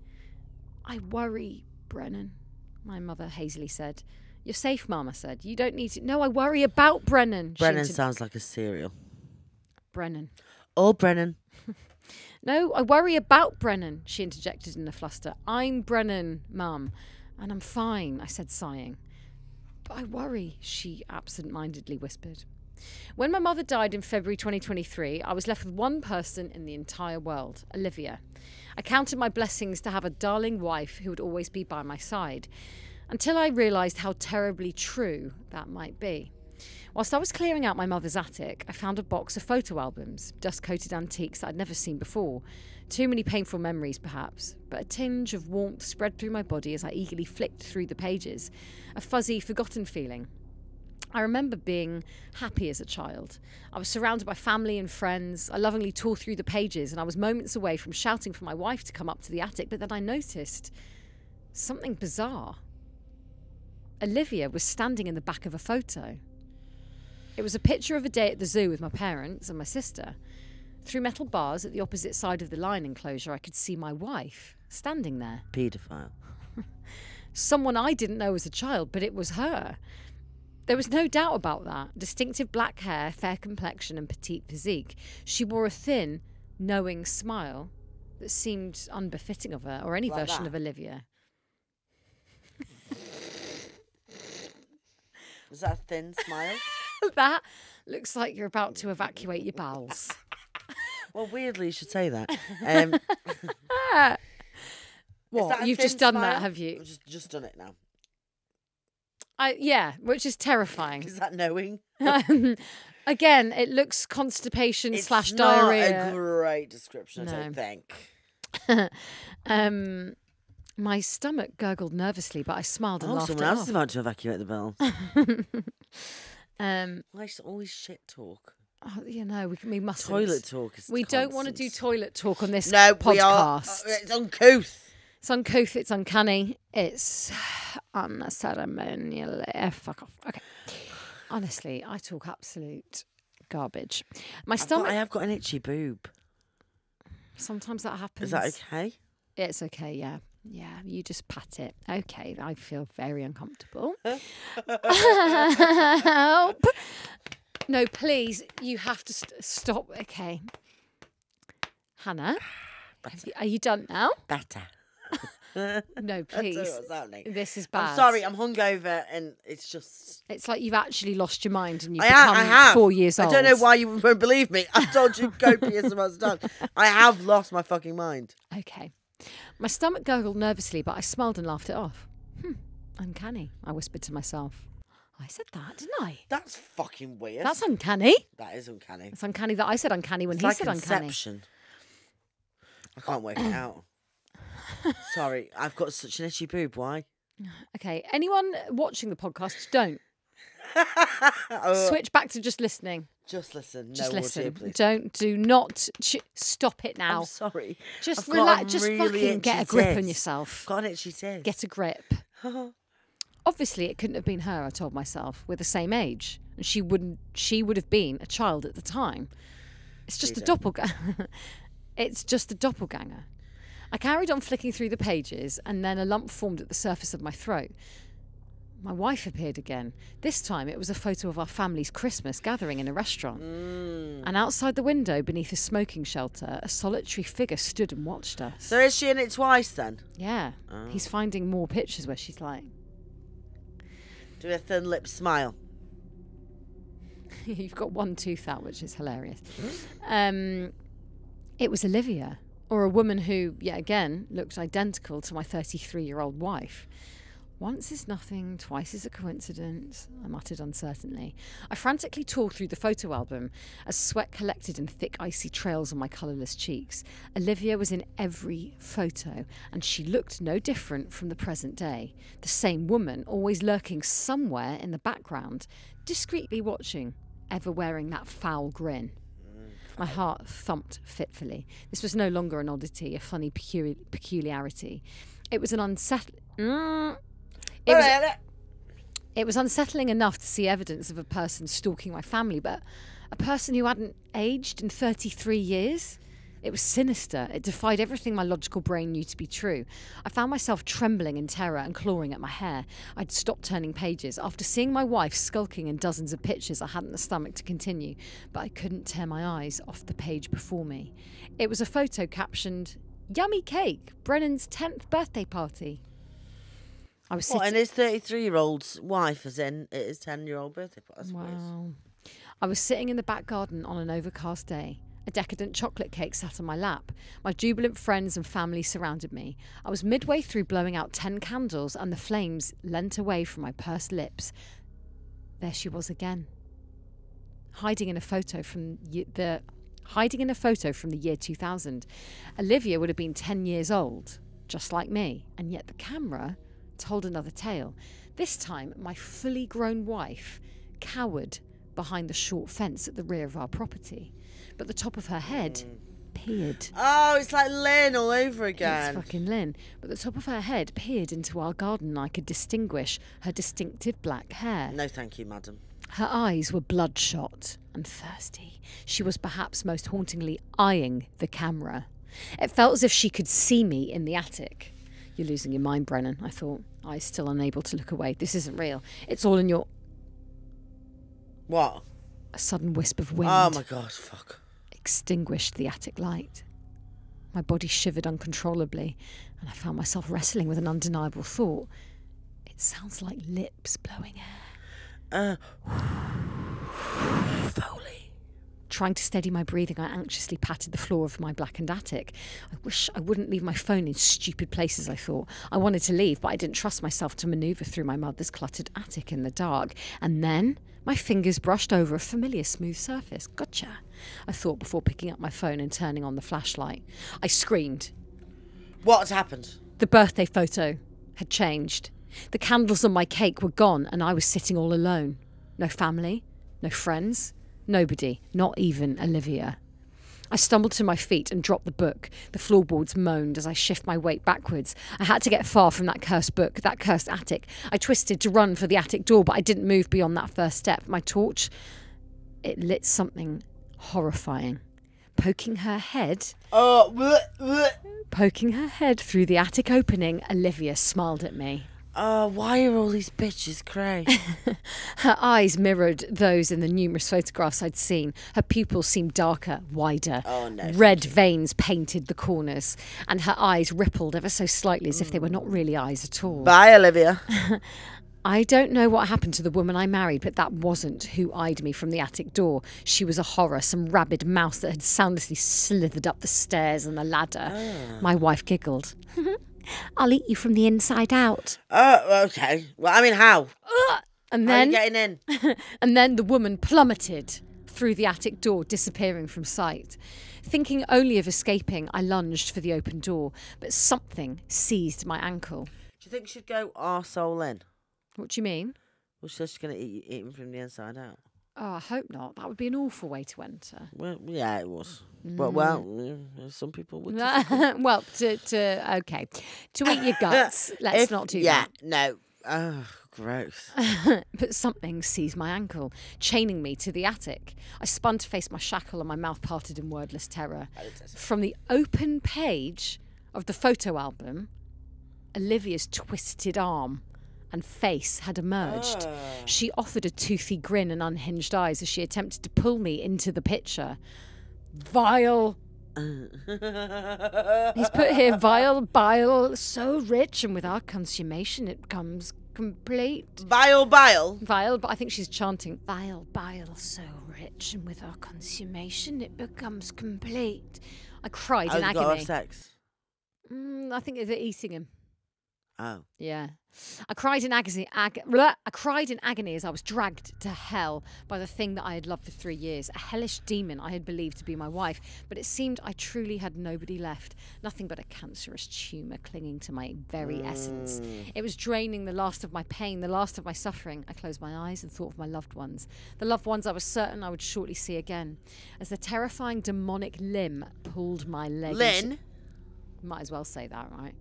I worry, Brennan, my mother hazily said. You're safe, Mum, I said. You don't need to. No, I worry about Brennan. Brennan inter- sounds like a cereal. Brennan. Oh, Brennan. No, I worry about Brennan, she interjected in a fluster. I'm Brennan, Mum, and I'm fine, I said, sighing. But I worry, she absent mindedly whispered. When my mother died in February 2023, I was left with one person in the entire world, Olivia. I counted my blessings to have a darling wife who would always be by my side, until I realised how terribly true that might be. Whilst I was clearing out my mother's attic, I found a box of photo albums, dust coated antiques that I'd never seen before. Too many painful memories, perhaps, but a tinge of warmth spread through my body as I eagerly flicked through the pages. A fuzzy, forgotten feeling. I remember being happy as a child. I was surrounded by family and friends. I lovingly tore through the pages, and I was moments away from shouting for my wife to come up to the attic, but then I noticed something bizarre. Olivia was standing in the back of a photo. It was a picture of a day at the zoo with my parents and my sister. Through metal bars at the opposite side of the lion enclosure, I could see my wife standing there. Paedophile. Someone I didn't know as a child, but it was her. There was no doubt about that. Distinctive black hair, fair complexion, and petite physique. She wore a thin, knowing smile that seemed unbefitting of her or any Like version that? of Olivia. Was that a thin smile? that looks like you're about to evacuate your bowels. well, weirdly, you should say that. Um, What? that You've just done that, have you? I've Just, just done it now. I, yeah, which is terrifying. Is that knowing? Again, it looks constipation It's slash not diarrhea. a great description, I don't think. um, my stomach gurgled nervously, but I smiled and Oh, laughed someone it else is about to evacuate the bell. Um, Why is it always shit talk? oh, you know, we, we must Toilet talk is We don't want to do constant. toilet talk on this No, podcast. we are. uh, it's uncouth. It's uncouth. It's uncanny. It's unceremonially. eh, Fuck off. Okay. Honestly, I talk absolute garbage. My I've got, stomach. I have got an itchy boob. sometimes that happens. Is that okay? It's okay. Yeah. Yeah. You just pat it. Okay. I feel very uncomfortable. Help. No, please. You have to st- stop. Okay. Hannah, you- are you done now? Better. No, I please. what's. This is bad. I'm sorry, I'm hungover and it's just. It's like you've actually lost your mind and you've I, become I have. four years old. I don't know why you won't believe me. I've told you copious amounts of times. I have lost my fucking mind. Okay. My stomach gurgled nervously, but I smiled and laughed it off. Hmm, uncanny, I whispered to myself. I said that, didn't I? That's fucking weird. That's uncanny. that is uncanny. It's uncanny that I said uncanny when It's he like said uncanny. Inception. I can't work it out. Sorry, I've got such an itchy boob. Why? Okay, anyone watching the podcast, don't. Switch back to just listening. Just listen. Just no listen. audio. Don't, do not. Ch- stop it now. I'm sorry. just I've relax. Just really fucking get a grip on yourself. Got an itchy tit. Get a grip. Obviously, it couldn't have been her. I told myself. We're the same age, and she wouldn't. She would have been a child at the time. It's just a Freedom. doppelganger. it's just a doppelganger. I carried on flicking through the pages, and then a lump formed at the surface of my throat. My wife appeared again. This time, it was a photo of our family's Christmas gathering in a restaurant. Mm. And outside the window, beneath a smoking shelter, a solitary figure stood and watched us. So is she in it twice then? yeah, Oh. he's finding more pictures where she's like, Do a thin lip smile. You've got one tooth out, which is hilarious. Um, it was Olivia, or a woman who, yet again, looked identical to my 33 year old wife. Once is nothing, twice is a coincidence, I muttered uncertainly. I frantically tore through the photo album as sweat collected in thick, icy trails on my colourless cheeks. Olivia was in every photo, and she looked no different from the present day. The same woman, always lurking somewhere in the background, discreetly watching, ever wearing that foul grin. My heart thumped fitfully. This was no longer an oddity, a funny peculi- peculiarity. It was an unsettling. Mm. It was, it was unsettling enough to see evidence of a person stalking my family, but a person who hadn't aged in 33 years? It was sinister. It defied everything my logical brain knew to be true. I found myself trembling in terror and clawing at my hair. I'd stopped turning pages. After seeing my wife skulking in dozens of pictures, I hadn't the stomach to continue, but I couldn't tear my eyes off the page before me. It was a photo captioned, Yummy cake, Brennan's 10th birthday party. I was What, sitting. and his 33 year old's wife is in at his 10 year old birthday party? I suppose. Wow. I was sitting in the back garden on an overcast day. A decadent chocolate cake sat on my lap. My jubilant friends and family surrounded me. I was midway through blowing out 10 candles and the flames leant away from my pursed lips. There she was again. Hiding in a photo from the hiding in a photo from the year 2000. Olivia would have been 10 years old, just like me, and yet the camera told another tale. This time, my fully grown wife cowered behind the short fence at the rear of our property, but the top of her head hmm. peered. Oh, it's like Lynn all over again. It's fucking Lynn. But the top of her head peered into our garden and I could distinguish her distinctive black hair. No, thank you, madam. Her eyes were bloodshot and thirsty. She was perhaps most hauntingly eyeing the camera. It felt as if she could see me in the attic. You're losing your mind, Brennan, I thought. Eyes still unable to look away. This isn't real. It's all in your. What? A sudden wisp of wind Oh my god, fuck. extinguished the attic light. My body shivered uncontrollably, and I found myself wrestling with an undeniable thought. It sounds like lips blowing air. Uh. Trying to steady my breathing, I anxiously patted the floor of my blackened attic. I wish I wouldn't leave my phone in stupid places, I thought. I wanted to leave, but I didn't trust myself to maneuver through my mother's cluttered attic in the dark. And then my fingers brushed over a familiar smooth surface. Gotcha, I thought before picking up my phone and turning on the flashlight. I screamed. What's happened? The birthday photo had changed. The candles on my cake were gone, and I was sitting all alone. No family, no friends, nobody, not even Olivia. I stumbled to my feet and dropped the book. The floorboards moaned as I shift my weight backwards. I had to get far from that cursed book, that cursed attic. I twisted to run for the attic door, but I didn't move beyond that first step. My torch, it lit something horrifying. Poking her head Oh, bleh, bleh. Poking her head through the attic opening, Olivia smiled at me. Oh, why are all these bitches cray? Her eyes mirrored those in the numerous photographs I'd seen. Her pupils seemed darker, wider. Oh, no, Red veins painted the corners, and her eyes rippled ever so slightly as if they were not really eyes at all. Bye, Olivia. I don't know what happened to the woman I married, but that wasn't who eyed me from the attic door. She was a horror, some rabid mouse that had soundlessly slithered up the stairs and the ladder. Ah. My wife giggled. I'll eat you from the inside out. Oh, okay. Well, I mean, how? And then How are you then, getting in? and then the woman plummeted through the attic door, disappearing from sight. Thinking only of escaping, I lunged for the open door, but something seized my ankle. Do you think she'd go arsehole in? What do you mean? Well, she's just going to eat you, eat him from the inside out. Oh, I hope not. That would be an awful way to enter. Well, yeah, it was. But, mm-hmm. well, some people would. well, to, to okay, to eat your guts. Let's If- not do Yeah, that. Yeah, no. Oh, gross. But something seized my ankle, chaining me to the attic. I spun to face my shackle and my mouth parted in wordless terror. From the open page of the photo album, Olivia's twisted arm and face had emerged. She offered a toothy grin and unhinged eyes as she attempted to pull me into the picture. Vile. He's put here vile, bile, so rich, and with our consummation it comes complete. Vile, bile. Vile, but I think she's chanting vile, bile, so rich, and with our consummation it becomes complete. I cried How's in it got to have agony. sex? Mm, I think they're eating him. Oh. Yeah. I cried in agony. Ag- blah. I cried in agony as I was dragged to hell by the thing that I had loved for three years, a hellish demon I had believed to be my wife. But it seemed I truly had nobody left, nothing but a cancerous tumour clinging to my very essence. Mm. It was draining the last of my pain, the last of my suffering. I closed my eyes and thought of my loved ones, the loved ones I was certain I would shortly see again, as the terrifying demonic limb pulled my leg. Lynn? Might as well say that, right?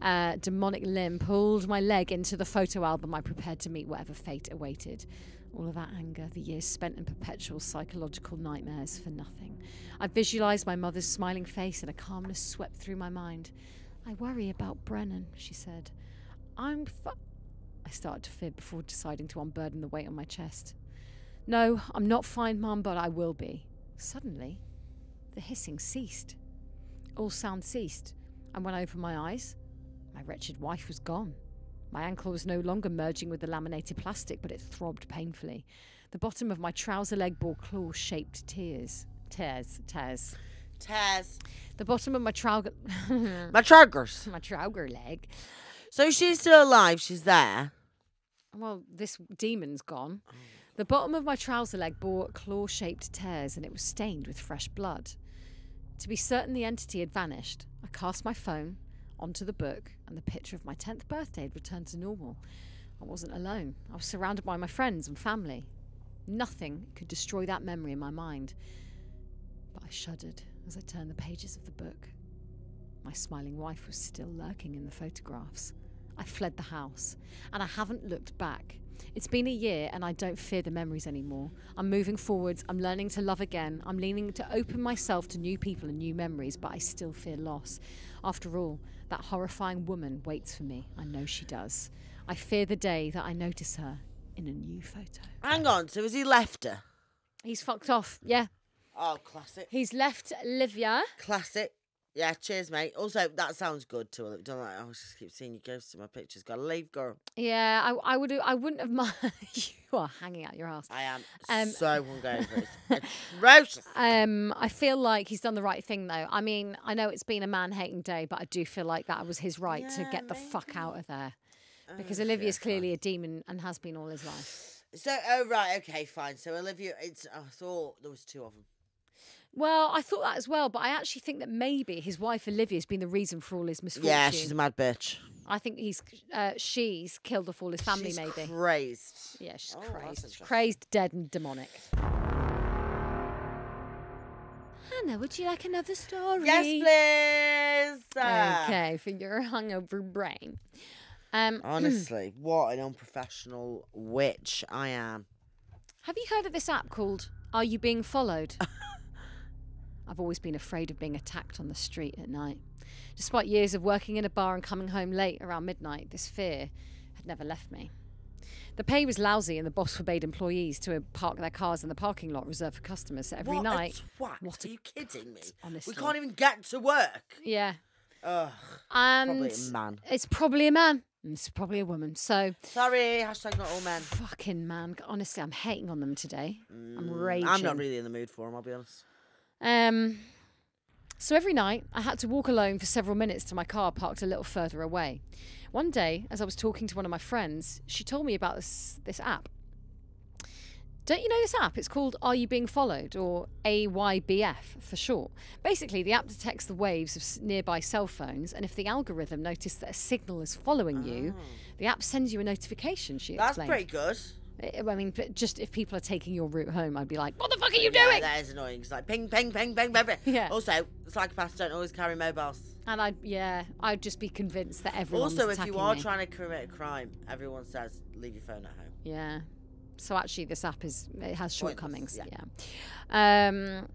Uh, demonic limb pulled my leg into the photo album I prepared to meet whatever fate awaited. All of that anger, the years spent in perpetual psychological nightmares for nothing. I visualised my mother's smiling face and a calmness swept through my mind. I worry about Brennan, she said. I'm fu- I started to fib before deciding to unburden the weight on my chest. No, I'm not fine, Mum, but I will be. Suddenly, the hissing ceased. All sound ceased, and when I opened my eyes, my wretched wife was gone. My ankle was no longer merging with the laminated plastic, but it throbbed painfully. The bottom of my trouser leg bore claw shaped tears. Tears, tears. Tears. The bottom of my trouser, My trousers. my trouser leg. So she's still alive. She's there. Well, this demon's gone. The bottom of my trouser leg bore claw shaped tears and it was stained with fresh blood. To be certain the entity had vanished, I cast my phone onto the book and the picture of my 10th birthday had returned to normal. I wasn't alone. I was surrounded by my friends and family. Nothing could destroy that memory in my mind. But I shuddered as I turned the pages of the book. My smiling wife was still lurking in the photographs. I fled the house, and I haven't looked back. It's been a year, and I don't fear the memories anymore. I'm moving forwards, I'm learning to love again, I'm leaning to open myself to new people and new memories, but I still fear loss. After all, that horrifying woman waits for me. I know she does. I fear the day that I notice her in a new photo. Hang on. So has he left her? He's fucked off. Yeah. Oh, classic. He's left Livia. Classic. Yeah, cheers, mate. Also, that sounds good too. Don't like, I just keep seeing you ghosts in my pictures. Gotta leave, girl. Yeah, I, I would I wouldn't have mind you are hanging out your ass. I am Um, so hungover. It's atrocious. Um, I feel like he's done the right thing though. I mean, I know it's been a man hating day, but I do feel like that was his right to Yeah, get the fuck out of there. Because Oh, Olivia's fair, fine. clearly a demon and has been all his life. So, oh right, okay, fine. So Olivia, it's. I thought there was two of them. Well, I thought that as well, but I actually think that maybe his wife Olivia's been the reason for all his misfortune. Yeah, she's a mad bitch. I think he's uh, she's killed off all his family, she's maybe. crazed. yeah, she's Oh, crazed, crazed, dead, and demonic. Hannah, would you like another story? Yes, please. Okay, for your hungover brain. Um, Honestly, what an unprofessional witch I am. have you heard of this app called Are You Being Followed? I've always been afraid of being attacked on the street at night. Despite years of working in a bar and coming home late around midnight, this fear had never left me. The pay was lousy, and the boss forbade employees to park their cars in the parking lot reserved for customers. So every what night, A twat. What Are you kidding me? honestly. We can't even get to work. yeah, Ugh. and Probably a man. it's probably a man. It's probably a woman. So Sorry, hashtag not all men. fucking man. Honestly, I'm hating on them today. I'm Mm, raging. I'm not really in the mood for them. I'll be honest. Um, so every night, I had to walk alone for several minutes to my car parked a little further away. One day, as I was talking to one of my friends, she told me about this this app. Don't you know this app? It's called Are You Being Followed or AYBF for short. Basically, the app detects the waves of nearby cell phones, and if the algorithm notices that a signal is following you, the app sends you a notification. She Oh. That's explained. pretty good. I I mean, just if people are taking your route home, I'd be like, "What the fuck are you Yeah, doing?" that is annoying. It's like ping, ping, ping, ping, ping, ping. Yeah. Also, psychopaths don't always carry mobiles. And I'd yeah, I'd just be convinced that everyone's also, if you are me. trying to commit a crime, everyone says leave your phone at home. yeah. So actually, this app is it has Pointless, shortcomings. yeah. Yeah. Um.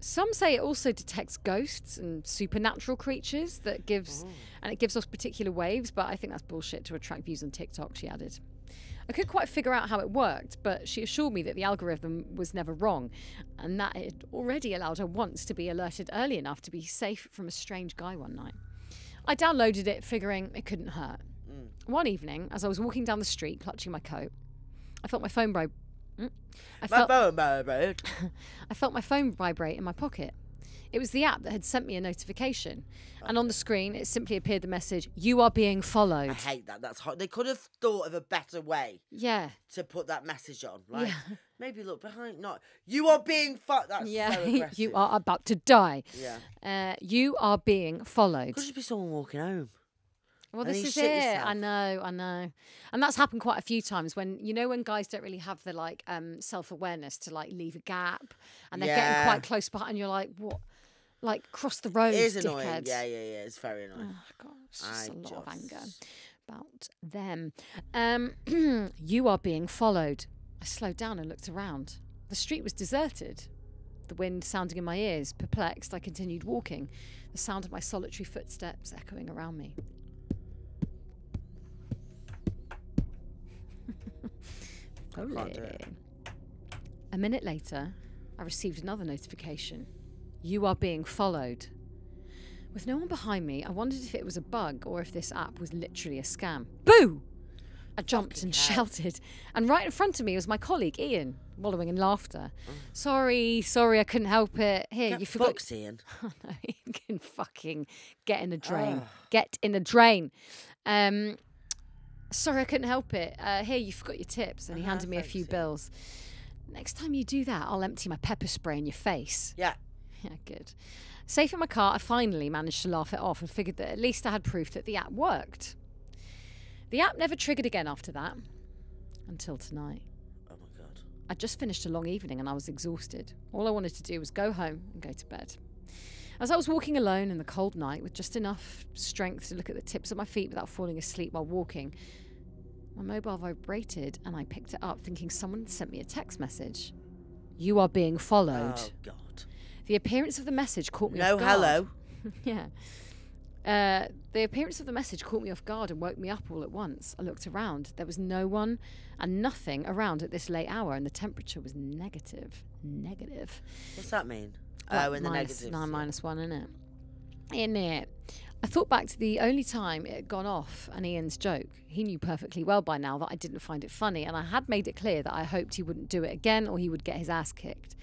Some say it also detects ghosts and supernatural creatures that gives, Oh. and it gives off particular waves. But I think that's bullshit to attract views on TikTok. She added. I couldn't quite figure out how it worked, but she assured me that the algorithm was never wrong, and that it already allowed her once to be alerted early enough to be safe from a strange guy one night. I downloaded it, figuring it couldn't hurt. Mm. One evening, as I was walking down the street clutching my coat, I felt my phone vibrate. Mm, I My felt phone, my road. I felt my phone vibrate in my pocket. It was the app that had sent me a notification, and on the screen it simply appeared the message, "You are being followed. I followed." hate that. That's hot. They could have thought of a better way Yeah, to put that message on. Like, Yeah. maybe look behind. Not you are being fucked. That's yeah. so aggressive. you are about to die. Yeah. Uh, you are being followed. Could just be someone walking home. Well, And this you is shit it. I yourself. know, I know, and that's happened quite a few times when you know when guys don't really have the like um, self awareness to like leave a gap, and they're getting quite close behind, and you're like, what? Like cross the road, It is annoying. dickhead. Yeah, yeah, yeah. It's very annoying. Oh God, it's just I a lot of anger about them. Um, you are being followed. I slowed down and looked around. The street was deserted. The wind sounding in my ears. Perplexed, I continued walking. The sound of my solitary footsteps echoing around me. it. A minute later, I received another notification. You are being followed. With no one behind me, I wondered if it was a bug or if this app was literally a scam. Boo! I jumped Fucking and hell. shouted, and right in front of me was my colleague Ian, wallowing in laughter. Sorry, sorry, I couldn't help it. Here, Get you forgot. Ian. Oh no, you can fucking get in a drain. Ah. Get in a drain. Um, sorry, I couldn't help it. Uh, here, you forgot your tips, and he Ah, handed me a few Ian. bills. Next time you do that, I'll empty my pepper spray in your face. Yeah. Yeah, good. Safe in my car, I finally managed to laugh it off and figured that at least I had proof that the app worked. The app never triggered again after that. Until tonight. Oh my god. I'd just finished a long evening and I was exhausted. All I wanted to do was go home and go to bed. As I was walking alone in the cold night with just enough strength to look at the tips of my feet without falling asleep while walking, my mobile vibrated and I picked it up thinking someone had sent me a text message. You are being followed. Oh god. The appearance of the message caught me No off guard. No hello. yeah. Uh, the appearance of the message caught me off guard and woke me up all at once. I looked around. There was no one and nothing around at this late hour, and the temperature was negative. Negative. What's that mean? Like oh, in the negative. Nine minus one, in it? In it. I thought back to the only time it had gone off and Ian's joke. He knew perfectly well by now that I didn't find it funny, and I had made it clear that I hoped he wouldn't do it again or he would get his ass kicked.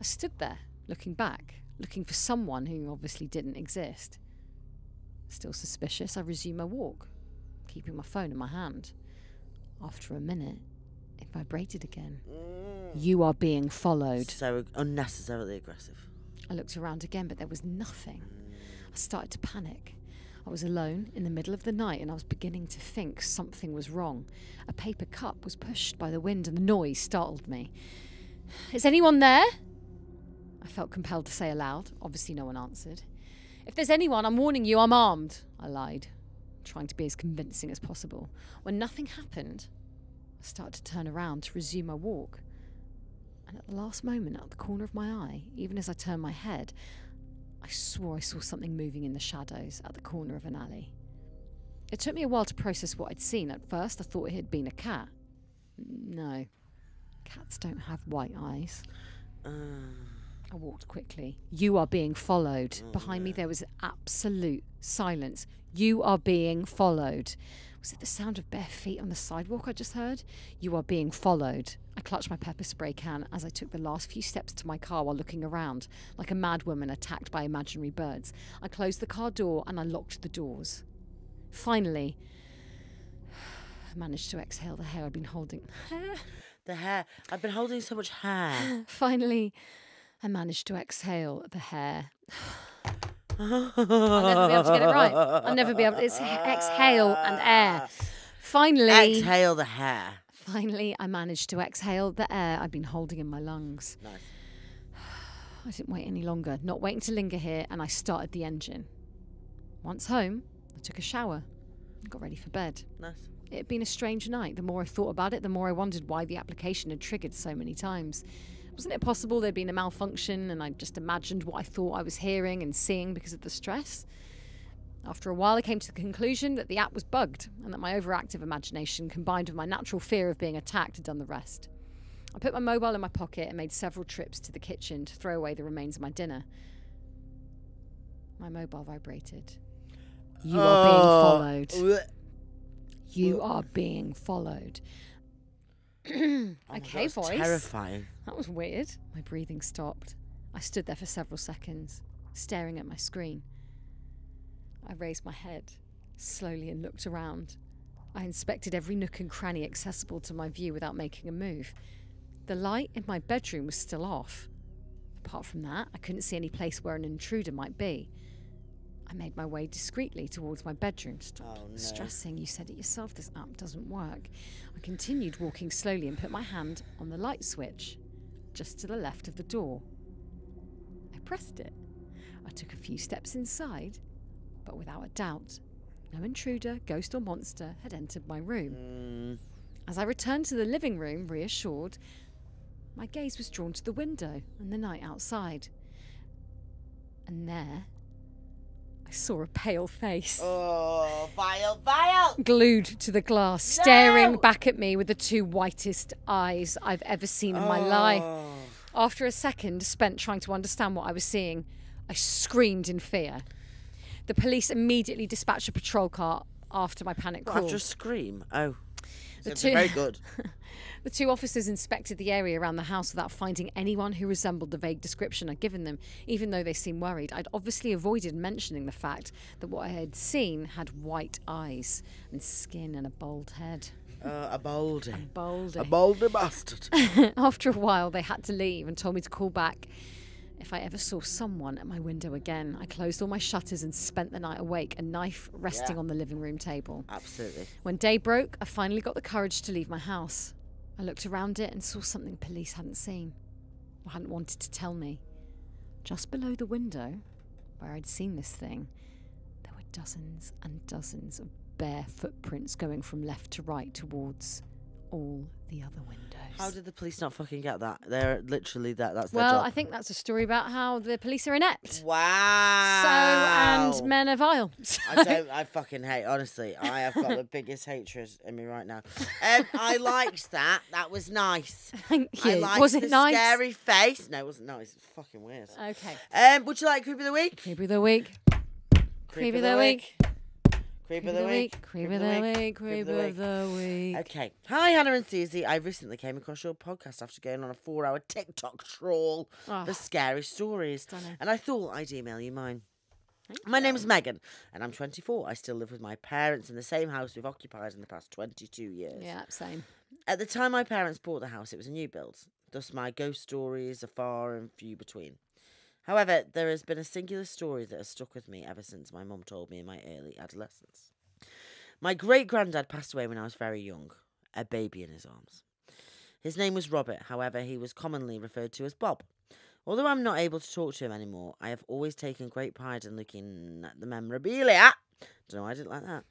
I stood there, looking back, looking for someone who obviously didn't exist. Still suspicious, I resume my walk, keeping my phone in my hand. After a minute, it vibrated again. Mm. You are being followed. So unnecessarily aggressive. I looked around again, but there was nothing. I started to panic. I was alone in the middle of the night and I was beginning to think something was wrong. A paper cup was pushed by the wind and the noise startled me. Is anyone there? I felt compelled to say aloud. Obviously, no one answered. If there's anyone, I'm warning you, I'm armed. I lied, trying to be as convincing as possible. When nothing happened, I started to turn around to resume my walk. And at the last moment, out the corner of my eye, even as I turned my head, I swore I saw something moving in the shadows at the corner of an alley. It took me a while to process what I'd seen. At first, I thought it had been a cat. No, cats don't have white eyes. Uh, I walked quickly. You are being followed. Oh, Behind me, there was absolute silence. You are being followed. Was it the sound of bare feet on the sidewalk I just heard? You are being followed. I clutched my pepper spray can as I took the last few steps to my car while looking around, like a madwoman attacked by imaginary birds. I closed the car door and I locked the doors. Finally, I managed to exhale the hair I'd been holding. the hair. I've been holding so much hair. Finally, I managed to exhale the hair. I'll I'll never be able to get it right. I'll never be able. It's exhale and air. Finally, Exhale the hair. finally, I managed to exhale the air I'd been holding in my lungs. Nice. I didn't wait any longer, not waiting to linger here, and I started the engine. Once home, I took a shower and got ready for bed. Nice. It had been a strange night. The more I thought about it, the more I wondered why the application had triggered so many times. Wasn't it possible there'd been a malfunction and I just imagined what I thought I was hearing and seeing because of the stress? After a while, I came to the conclusion that the app was bugged and that my overactive imagination combined with my natural fear of being attacked had done the rest. I put my mobile in my pocket and made several trips to the kitchen to throw away the remains of my dinner. My mobile vibrated. You are being uh, followed. You are being followed. Oh okay, voice. Terrifying. That was weird. My breathing stopped. I stood there for several seconds, staring at my screen. I raised my head slowly and looked around. I inspected every nook and cranny accessible to my view without making a move. The light in my bedroom was still off. Apart from that, I couldn't see any place where an intruder might be. I made my way discreetly towards my bedroom. Stop Oh, no. stressing. You said it yourself, this app doesn't work. I continued walking slowly and put my hand on the light switch, just to the left of the door. I pressed it. I took a few steps inside, but without a doubt, no intruder, ghost, or monster had entered my room. Mm, As I returned to the living room, reassured, my gaze was drawn to the window and the night outside. And there, I saw a pale face oh, vile, vile. glued to the glass, staring back at me with the two whitest eyes I've ever seen in my life. Oh. After a second spent trying to understand what I was seeing, I screamed in fear. The police immediately dispatched a patrol car after my panic What, call. after a scream. Oh. The two- very good. The two officers inspected the area around the house without finding anyone who resembled the vague description I'd given them, even though they seemed worried. I'd obviously avoided mentioning the fact that what I had seen had white eyes and skin and a bald head. Uh, a baldy. Bold. A baldy bastard. After a while, they had to leave and told me to call back if I ever saw someone at my window again. I closed all my shutters and spent the night awake, a knife resting Yeah. on the living room table. Absolutely. When day broke, I finally got the courage to leave my house. I looked around it and saw something police hadn't seen or hadn't wanted to tell me. Just below the window, where I'd seen this thing, there were dozens and dozens of bare footprints going from left to right towards all the other windows. How did the police not fucking get that? They're literally that. That's their well, job. I think that's a story about how the police are inept. Wow. So, and men are vile. I don't. I fucking hate. Honestly, I have got the biggest hatred in me right now. Um, I liked that. That was nice. Thank you. I liked Was it the nice? scary face. No, it wasn't nice. It's fucking weird. Okay. Um, would you like creep of the week? Creepy of the week. Creep of the week. Creep of the week. Creep of the week. Creep of the week. Okay. Hi, Hannah and Susie. I recently came across your podcast after going on a four hour TikTok trawl Oh, ah. for scary stories. stunning. And I thought I'd email you mine. My name is Megan, and I'm 24. I still live with my parents in the same house we've occupied in the past 22 years. Yeah, same. At the time my parents bought the house, it was a new build. Thus, my ghost stories are far and few between. However, there has been a singular story that has stuck with me ever since my mum told me in my early adolescence. My great granddad passed away when I was very young, a baby in his arms. His name was Robert, however, he was commonly referred to as Bob. Although I'm not able to talk to him anymore, I have always taken great pride in looking at the memorabilia. Don't know why I didn't like that.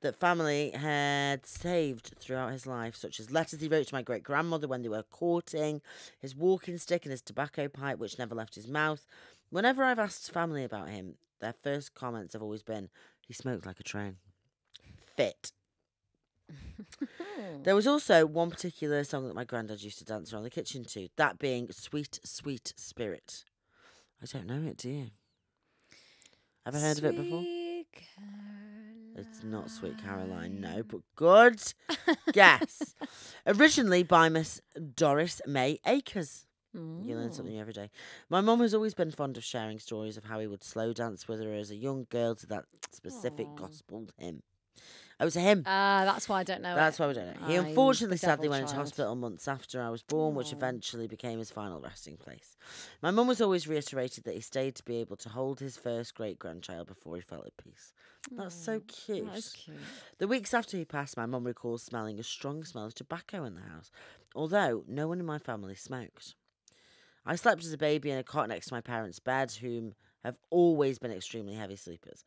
That family had saved throughout his life, such as letters he wrote to my great grandmother when they were courting, his walking stick and his tobacco pipe, which never left his mouth. Whenever I've asked family about him, their first comments have always been, he smoked like a train. Fit. There was also one particular song that my granddad used to dance around the kitchen to, that being Sweet, Sweet Spirit. I don't know it, do you? Ever heard of it before? Sweet It's not Sweet Caroline, no, but good guess. Originally by Miss Doris Mae Akers. You learn something every day. My mum has always been fond of sharing stories of how he would slow dance with her as a young girl to that specific Aw. gospel hymn. Oh, was hymn. Ah, that's why I don't know. That's it. why we don't know. He I'm unfortunately sadly went into hospital months after I was born, which eventually became his final resting place. My mum was always reiterated that he stayed to be able to hold his first great grandchild before he felt at peace. That's so cute. That cute. The weeks after he passed, my mum recalls smelling a strong smell of tobacco in the house, although no one in my family smoked. I slept as a baby in a cot next to my parents' bed, whom have always been extremely heavy sleepers.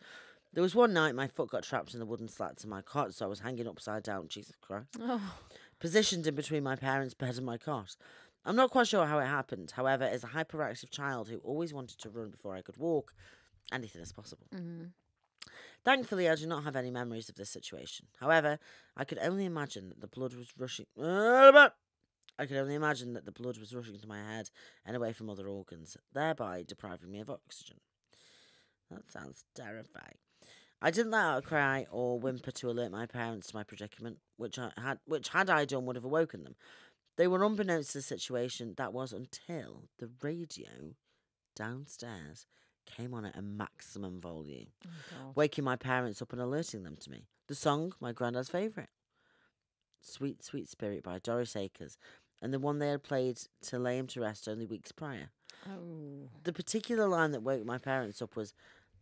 There was one night my foot got trapped in the wooden slats of my cot, so I was hanging upside down, Jesus Christ, Oh, positioned in between my parents' bed and my cot. I'm not quite sure how it happened. However, as a hyperactive child who always wanted to run before I could walk, anything is possible. Mm-hmm. Thankfully, I do not have any memories of this situation. However, I could only imagine that the blood was rushing. I could only imagine that the blood was rushing to my head and away from other organs, thereby depriving me of oxygen. That sounds terrifying. I didn't let out a cry or whimper to alert my parents to my predicament, which I had, which had I done would have awoken them. They were unbeknownst to the situation. That was until the radio downstairs came on at a maximum volume Oh, waking my parents up and alerting them to me. The song, my granddad's favourite, Sweet, Sweet Spirit by Doris Akers, and the one they had played to lay him to rest only weeks prior. Oh. The particular line that woke my parents up was,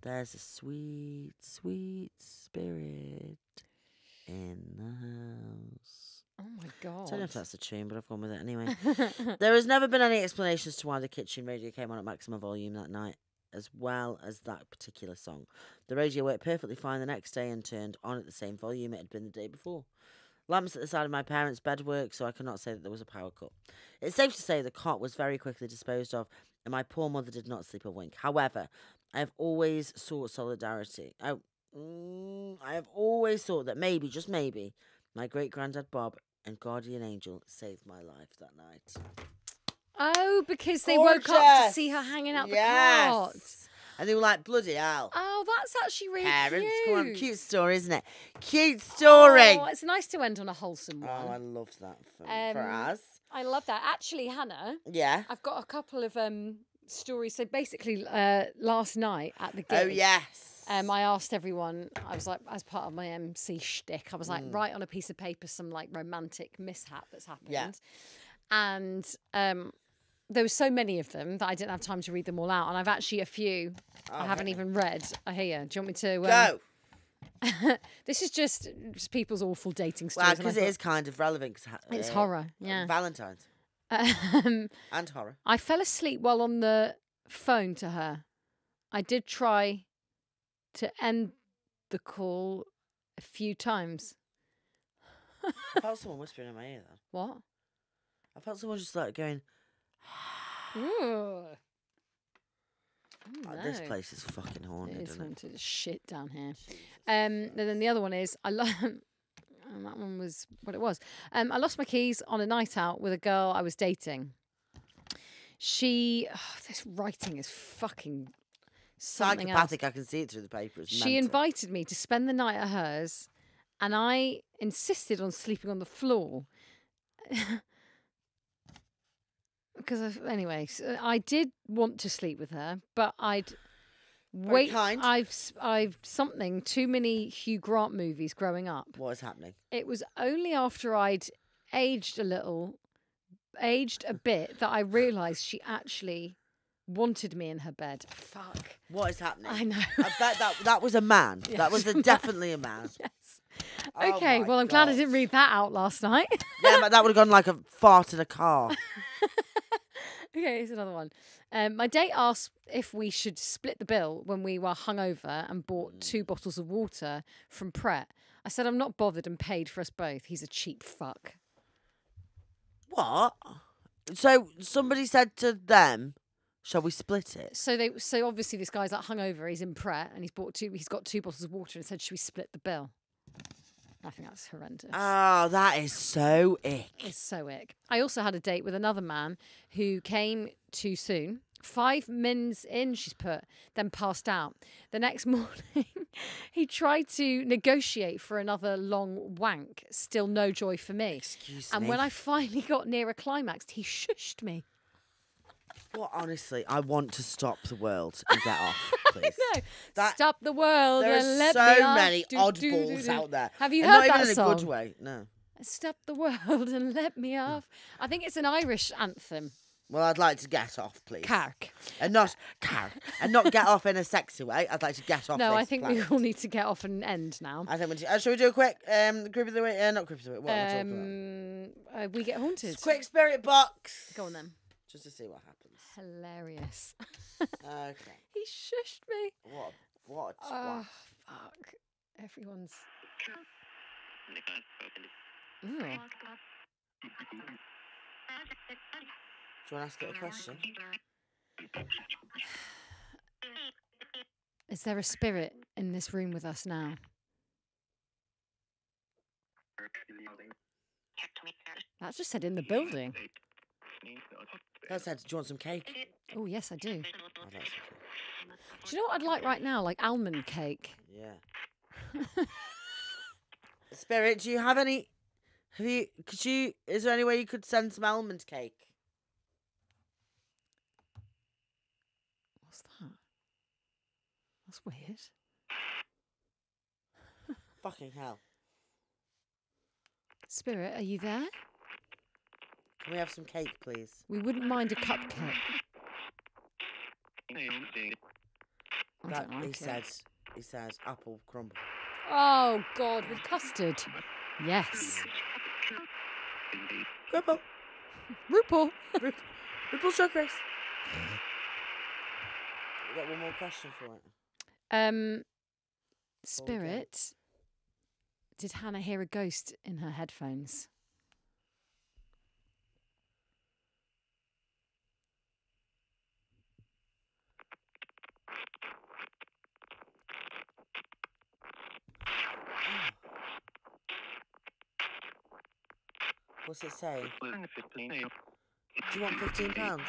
There's a sweet, sweet spirit in the house. Oh my god. I don't know if that's a tune, but I've gone with it anyway. there has never been any explanations to why the kitchen radio came on at maximum volume that night. as well as that particular song. The radio worked perfectly fine the next day and turned on at the same volume it had been the day before. Lamps at the side of my parents' bed worked, so I cannot say that there was a power cut. It's safe to say the cot was very quickly disposed of, and my poor mother did not sleep a wink. However, I have always sought solidarity. I, mm, I have always thought that maybe, just maybe, my great granddad Bob and guardian angel saved my life that night. Oh, because they woke up to see her hanging out the Yes. cot. And they were like, bloody hell. Oh, that's actually really Parents, cute. come on, cute story, isn't it? Cute story. Oh, it's nice to end on a wholesome one. Oh, I love that for, for Um, us. I love that. Actually, Hannah, Yeah. I've got a couple of um stories. So basically, uh, last night at the gig, Oh, yes. Um, I asked everyone. I was like, as part of my MC shtick, I was like, Mm. write on a piece of paper some like romantic mishap that's happened. Yeah. And um, there were so many of them that I didn't have time to read them all out. And I've actually a few I haven't even read. I hear. Do you want me to? Um, Go. this is just, just people's awful dating stories. I because it thought- is kind of relevant. It's uh, horror. Yeah. Valentine's Um, and horror. I fell asleep while on the phone to her. I did try to end the call a few times. I felt someone whispering in my ear then. What? I felt someone just like going, Ooh. "Oh, this place is fucking haunted. It is isn't it? haunted as shit down here. Um, and then the other one is I love. that one was what it was. Um, I lost my keys on a night out with a girl I was dating. She, oh, this writing is fucking something else. Psychopathic, I can see it through the paper. It's She invited me to spend the night at hers, and I insisted on sleeping on the floor. Because anyway, I did want to sleep with her, but I'd wait. kind. I've I've something too many Hugh Grant movies growing up. What is happening? It was only after I'd aged a little, aged a bit, that I realised she actually wanted me in her bed. Fuck. What is happening? I know. I bet that that was a man. Yeah, that was a, was a man. definitely a man. yes. Oh Okay, well, I'm glad I didn't read that out last night. Yeah, but that would have gone like a fart in a car. okay, here's another one. Um, my date asked if we should split the bill when we were hungover and bought two bottles of water from Pret. I said I'm not bothered and paid for us both. He's a cheap fuck. What? So somebody said to them, "Shall we split it?" So they, so obviously this guy's like hungover. He's in Pret and he's bought two. He's got two bottles of water and said, "Should we split the bill?" I think that's horrendous. Oh, that is so ick. It's so ick. I also had a date with another man who came too soon. Five mins in, she's put, then passed out. The next morning, he tried to negotiate for another long wank. Still no joy for me. Excuse And me. when I finally got near a climax, he shushed me. Well, honestly, I want to stop the world and get off, please. No, That- stop the world There and are let so me off. many Do, do, oddballs do, out there. Have you and heard not that even in a good way. No. Stop the world and let me off. I think it's an Irish anthem. Well, I'd like to get off, please. Cark. And not car. And not get off in a sexy way. I'd like to get off. No, I this think we planet. all need to get off and end now. I think we. Uh, shall we do a quick um, group of the week? Uh, not group of the week. What am I talking about? Um, uh, we get haunted. Quick spirit box. Go on then. Just to see what happens. Hilarious. Okay. he shushed me. What? What? Oh, fuck. Everyone's. Do you want to ask it a question? Is there a spirit in this room with us now? That just said in the building. That do you want some cake? Oh, yes, I do. I'd like some cake. Do you know what I'd like right now? Like almond cake. Yeah. Spirit, do you have any? Have you? Could you? Is there any way you could send some almond cake? What's that? That's weird. Fucking hell! Spirit, are you there? Can we have some cake, please? We wouldn't mind a cupcake. I That don't like he it. said. He says apple crumble. Oh God, with custard. Yes. Crumble. RuPaul. Ripple Drag Race. You got one more question for it. Um, Spirit, did Hannah hear a ghost in her headphones? What's it say? Do you want fifteen pounds?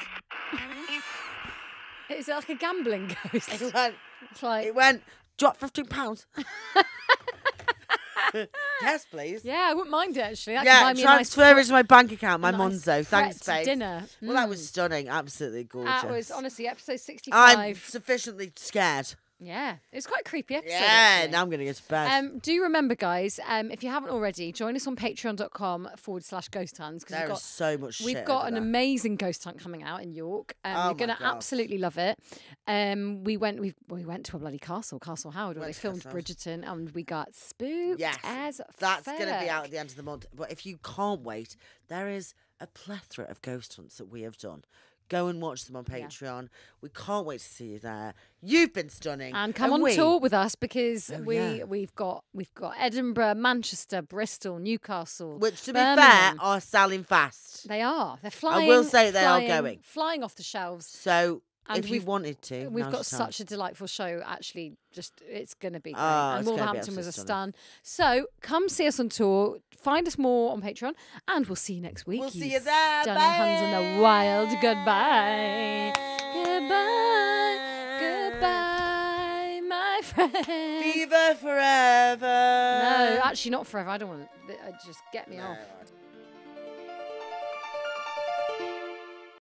It's like a gambling ghost? It went. It's like, It went. Drop fifteen pounds. yes, please. yeah, I wouldn't mind it actually. That could Yeah, buy me a nice transfer it to my bank account, my nice Monzo. Thanks, Pret babe. Dinner. Well, that was Mm. stunning. Absolutely gorgeous. That was honestly episode 65. I'm sufficiently scared. Yeah, it was quite a creepy episode. Yeah, actually. now I'm gonna go to bed. Um, do remember, guys, um, if you haven't already, join us on patreon.com forward slash ghost huns because there we've is got so much. We've got an there. amazing ghost hunt coming out in York. Um, Oh you're gonna absolutely love it. Um, we went we we went to a bloody castle, Castle Howard, where they filmed Bridgerton, and we got spooked Yes, as That's going to be out at the end of the month. But if you can't wait, there is a plethora of ghost hunts that we have done. Go and watch them on Yeah. Patreon. We can't wait to see you there. You've been stunning. And come on we, tour with us because Oh, we yeah. we've got we've got Edinburgh, Manchester, Bristol, Newcastle. Which, to be fair, are selling fast. They are. They're flying. I will say they are going. flying off the shelves. So And if you wanted to, We've got such a delightful show. Actually, just it's going to be great. Oh, and Wolverhampton was a stun. So come see us on tour. Find us more on Patreon, and we'll see you next week. We'll see you there. Stunning Huns in the wild. Goodbye. Goodbye. Goodbye, my friend. Fever forever. No, actually not forever. I don't want to. Just get me No, off.